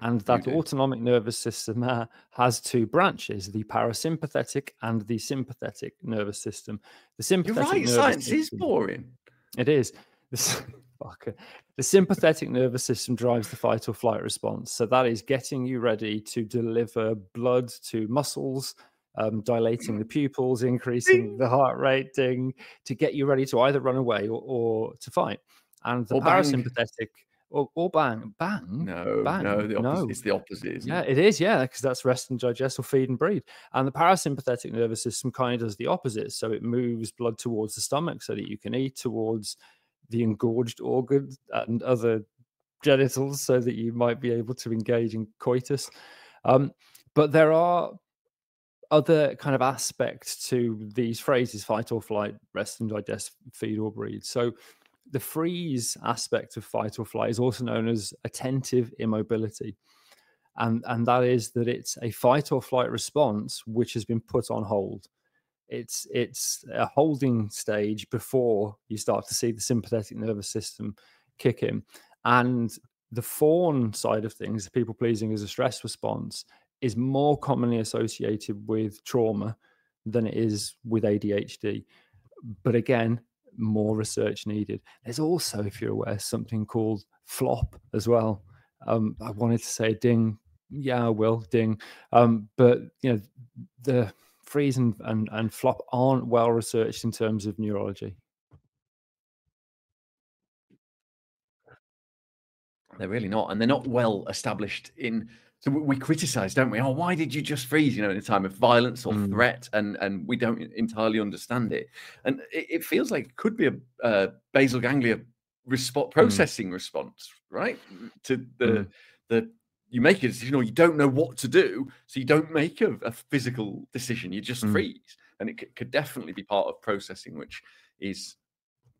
And that autonomic nervous system uh, has two branches, the parasympathetic and the sympathetic nervous system. The sympathetic You're right. nervous Science is boring. It is. The, s- fuck it. the sympathetic nervous system drives the fight or flight response. So that is getting you ready to deliver blood to muscles, um, dilating the pupils, increasing the heart rate, ding, to get you ready to either run away or, or to fight. And the Or bang. parasympathetic, or, or bang, bang. No, Bang. no, the opposite. No. It's the opposite. Isn't Yeah, it? it is. Yeah, because that's rest and digest or feed and breathe. And the parasympathetic nervous system kind of does the opposite. So it moves blood towards the stomach so that you can eat, towards the engorged organs and other genitals so that you might be able to engage in coitus. Um, but there are other kind of aspects to these phrases fight or flight, rest and digest, feed or breathe. So the freeze aspect of fight or flight is also known as attentive immobility. And, and that is that it's a fight or flight response which has been put on hold. It's it's a holding stage before you start to see the sympathetic nervous system kick in. And the fawn side of things, people pleasing as a stress response, is more commonly associated with trauma than it is with ADHD. But again, more research needed. There's also, if you're aware, something called flop as well. Um, I wanted to say ding, yeah, I will ding, um, but you know the freeze and, and and flop aren't well researched in terms of neurology. They're really not, and they're not well established in. So we, criticize, don't we? Oh, why did you just freeze? You know, in a time of violence or Mm. threat, and and we don't entirely understand it, and it, it feels like it could be a uh, basal ganglia response, processing response, right? To the Mm. the you make a decision or you don't know what to do, so you don't make a, a physical decision. You just Mm. freeze, and it c- could definitely be part of processing, which is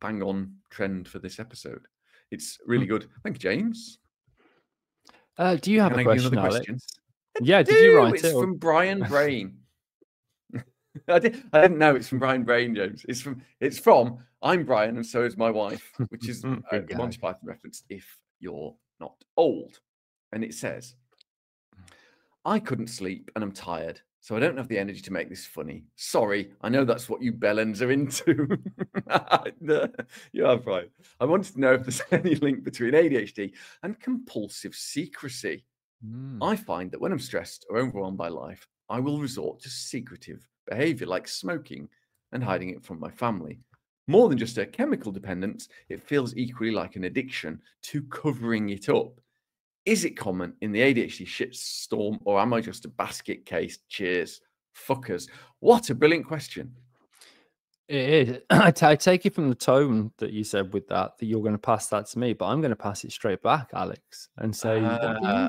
bang on trend for this episode. It's really good. Thank you, James. Uh, do you have Can a I give question, another Alex? question? Yeah, did you write it's it? or- from Brian Brain. I, did, I didn't know it's from Brian Brain, James. It's from it's from I'm Brian and so is my wife, which is a Monty Python reference. If you're not old, and it says, "I couldn't sleep and I'm tired, so I don't have the energy to make this funny. Sorry, I know that's what you bellends are into. You are right. I wanted to know if there's any link between ADHD and compulsive secrecy." Mm. I find that when I'm stressed or overwhelmed by life, I will resort to secretive behavior like smoking and hiding it from my family. More than just a chemical dependence, it feels equally like an addiction to covering it up. Is it common in the ADHD shitstorm, or am I just a basket case? Cheers, fuckers. What a brilliant question. It is. I take it from the tone that you said with that that you're going to pass that to me, but I'm going to pass it straight back, Alex, and say, what do you Uh,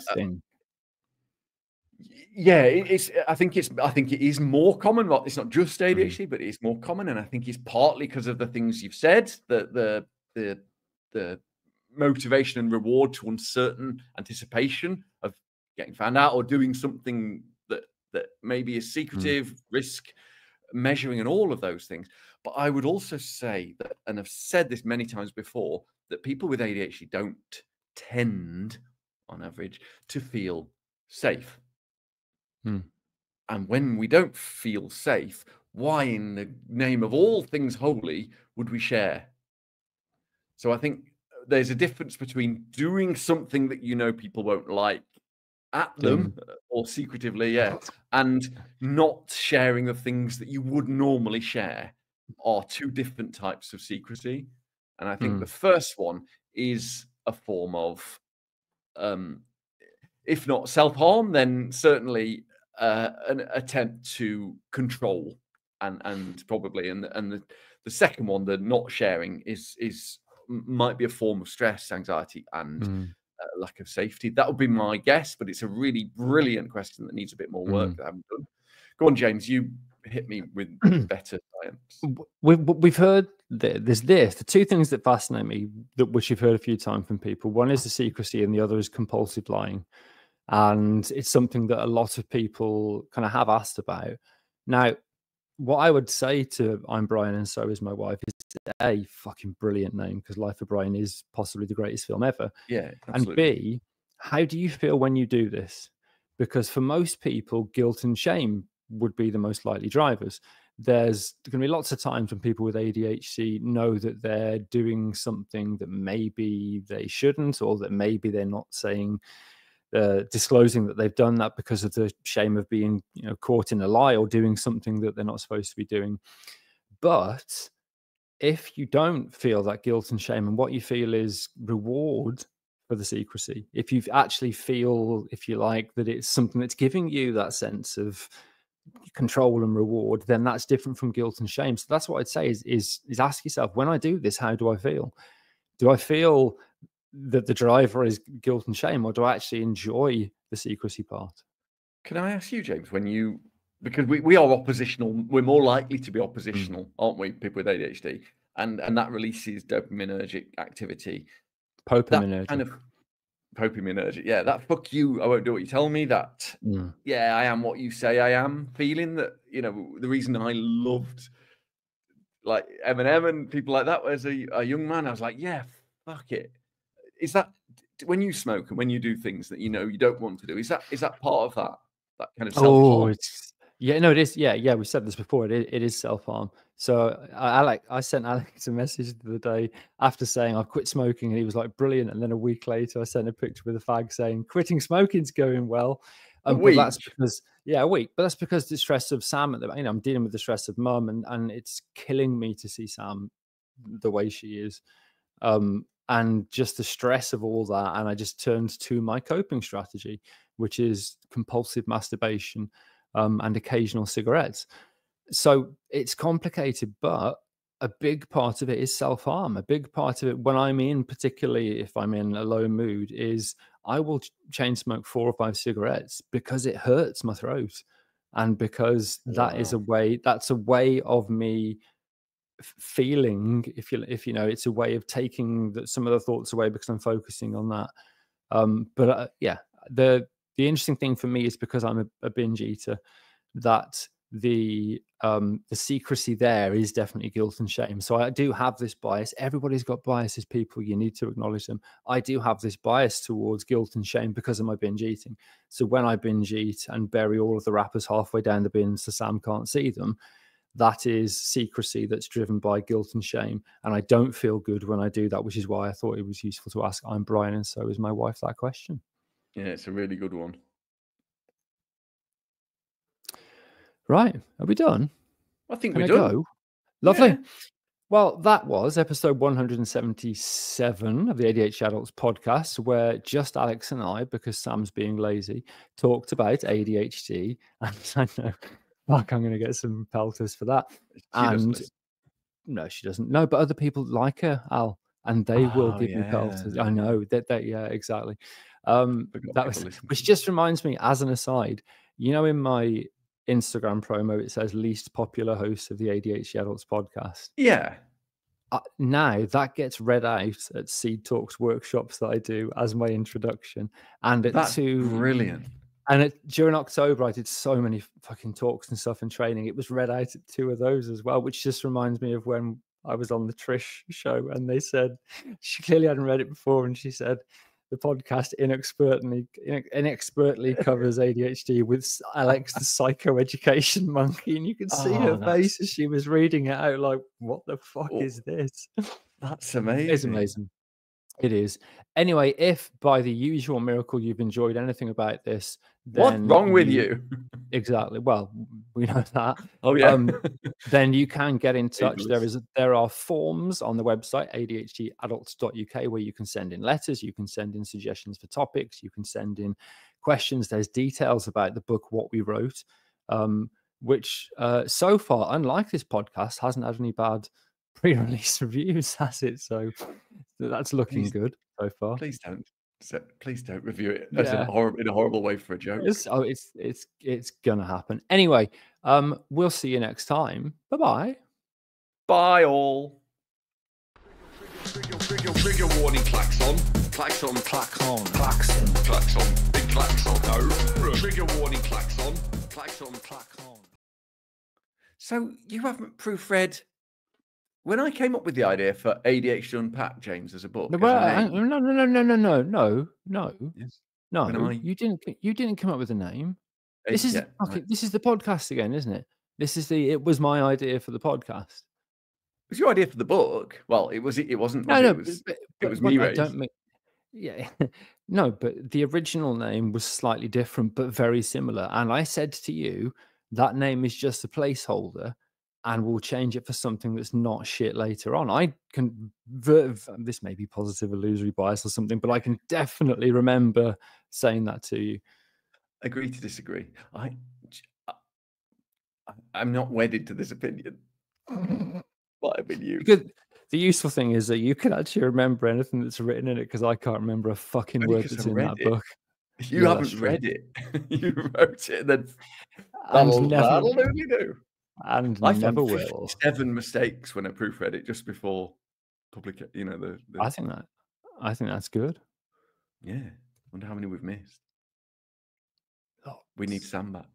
Yeah, it's. I think it's. I think it is more common. Well, it's not just. ADHD, but it is more common, and I think it's partly because of the things you've said. The the the the motivation and reward to uncertain anticipation of getting found out or doing something that that maybe Mm. is secretive, risk measuring, and all of those things. But I would also say that, and I've said this many times before, that people with ADHD don't tend, on average, to feel safe. Hmm. And when we don't feel safe, why in the name of all things holy would we share? So I think there's a difference between doing something that you know people won't like at them uh, or secretively, yeah, and not sharing the things that you would normally share are two different types of secrecy. And I think Hmm. the first one is a form of um if not self-harm, then certainly uh, an attempt to control and and probably and the- and the, the second one, the not sharing, is is might be a form of stress, anxiety, and Mm. uh, lack of safety. That would be my guess, but it's a really brilliant question that needs a bit more work that I haven't done. Go on, James. You hit me with better science. We've we've heard that there's this the two things that fascinate me that which you've heard a few times from people. One is the secrecy, and the other is compulsive lying, and it's something that a lot of people kind of have asked about. Now, what I would say to I'm Brian and so is my wife is a fucking brilliant name because Life of Brian is possibly the greatest film ever. Yeah, And. B, how do you feel when you do this? Because for most people, guilt and shame would be the most likely drivers. There's going to be lots of times when people with ADHD know that they're doing something that maybe they shouldn't, or that maybe they're not saying, uh, disclosing that they've done that because of the shame of being, you know, caught in a lie or doing something that they're not supposed to be doing. But if you don't feel that guilt and shame and what you feel is reward for the secrecy if you actually feel if you like that it's something that's giving you that sense of control and reward then that's different from guilt and shame so that's what i'd say is is is ask yourself when i do this how do i feel do i feel that the driver is guilt and shame or do i actually enjoy the secrecy part Can I ask you, James, when you because we, we are oppositional, we're more likely to be oppositional, aren't we? People with ADHD, and and that releases dopaminergic activity. That Dopaminergic. kind of dopaminergic, yeah. That fuck you, I won't do what you tell me. That Mm. yeah, I am what you say I am. Feeling that you know the reason I loved like Eminem and people like that as a, a young man, I was like, yeah, fuck it. Is that when you smoke and when you do things that you know you don't want to do? Is that is that part of that that kind of self Oh, it's yeah, no, it is. Yeah, yeah, we said this before. It is, it is self harm. So I, Alec, I sent Alex a message the day after saying I've quit smoking, and he was like, "Brilliant." And then a week later, I sent a picture with a fag saying, "Quitting smoking's going well." A Um, but that's week? because yeah, a week. But that's because the stress of Sam. At the, you know, I'm dealing with the stress of mum, and and it's killing me to see Sam the way she is. Um, and just the stress of all that, and I just turned to my coping strategy, which is compulsive masturbation um, and occasional cigarettes. So it's complicated, but a big part of it is self harm. A big part of it, when I'm in, particularly if I'm in a low mood, is I will ch- chain smoke four or five cigarettes because it hurts my throat. And because that is a way, that's a way of me feeling, if you if you know, it's a way of taking the, some of the thoughts away because I'm focusing on that. Um, but uh, yeah, the the interesting thing for me is because I'm a, a binge eater, that the um the secrecy there is definitely guilt and shame. So I do have this bias. Everybody's got biases, people. You need to acknowledge them. I do have this bias towards guilt and shame because of my binge eating. So when I binge eat and bury all of the wrappers halfway down the bin so Sam can't see them, that is secrecy that's driven by guilt and shame. And I don't feel good when I do that, which is why I thought it was useful to ask. I'm Brian, and so is my wife that question. Yeah, it's a really good one. Right. Are we done? I think we're done. go? Lovely. Yeah. Well, that was episode 177 of the ADHD Adults podcast, where just Alex and I, because Sam's being lazy, talked about ADHD. And I know, fuck, I'm going to get some pelters for that. She And no, she doesn't. No, but other people like her, Al, and they will Oh, give me pelters. I know that. That yeah, exactly. Um, that was, which just reminds me, as an aside, you know, in my Instagram promo, it says least popular host of the ADHD Adults podcast. Yeah. Uh, now that gets read out at Seed Talks workshops that I do as my introduction, and at That's two brilliant. And it, during October, I did so many fucking talks and stuff and training. It was read out at two of those as well, which just reminds me of when I was on the Trish show and they said she clearly hadn't read it before, and she said the podcast inexpertly inexpertly covers ADHD with Alex the psychoeducation monkey, and you could see Oh, her that's- face as she was reading it out, like, "What the fuck Oh, is this?" That's amazing. It's amazing. It is. Anyway, if by the usual miracle you've enjoyed anything about this, What's wrong with you? Exactly. Well, we know that. Oh yeah. Um, Then you can get in touch. There Ageless. there are forms on the website adhdadults.uk where you can send in letters, you can send in suggestions for topics, you can send in questions. There's details about the book, what we wrote, um, which uh, so far, unlike this podcast, hasn't had any bad pre-release reviews, has it? So that's looking Please- good so far. please don't. Please don't review it as Yeah. a hor- in a horrible way for a joke. It's, oh, it's it's it's gonna happen anyway. Um, we'll see you next time. Bye bye. Bye all. Trigger, trigger, trigger warning klaxon. Klaxon, klaxon, klaxon, klaxon, big klaxon. No. Trigger warning klaxon. Klaxon, klaxon. So you haven't proofread. When I came up with the idea for ADHD Unpacked, James, as a book, No, well, no, no, no, no, no, no, no, no, Yes. no. I- You didn't. You didn't come up with a name. This is yeah, fucking, right. this is the podcast again, isn't it? This is the. It was my idea for the podcast. It was your idea for the book. Well, it was. It wasn't. No, was no, it? Was, but, it was but me I don't mean. Yeah, no, but the original name was slightly different, but very similar. And I said to you, that name is just a placeholder, and we'll change it for something that's not shit later on. I can. This may be positive illusory bias or something, but I can definitely remember saying that to you. Agree to disagree. I, uh, I am not wedded to this opinion. Might have been you. Because the useful thing is that you can actually remember anything that's written in it, because I can't remember a fucking word that's in that it. book. You Yeah, haven't read it. you wrote it, and then that'll, never, that'll only do. And I never will. seven mistakes when I proofread it just before public. You know the. the I think that I think that's good. yeah. Wonder how many we've missed. Oh, We need Sam back.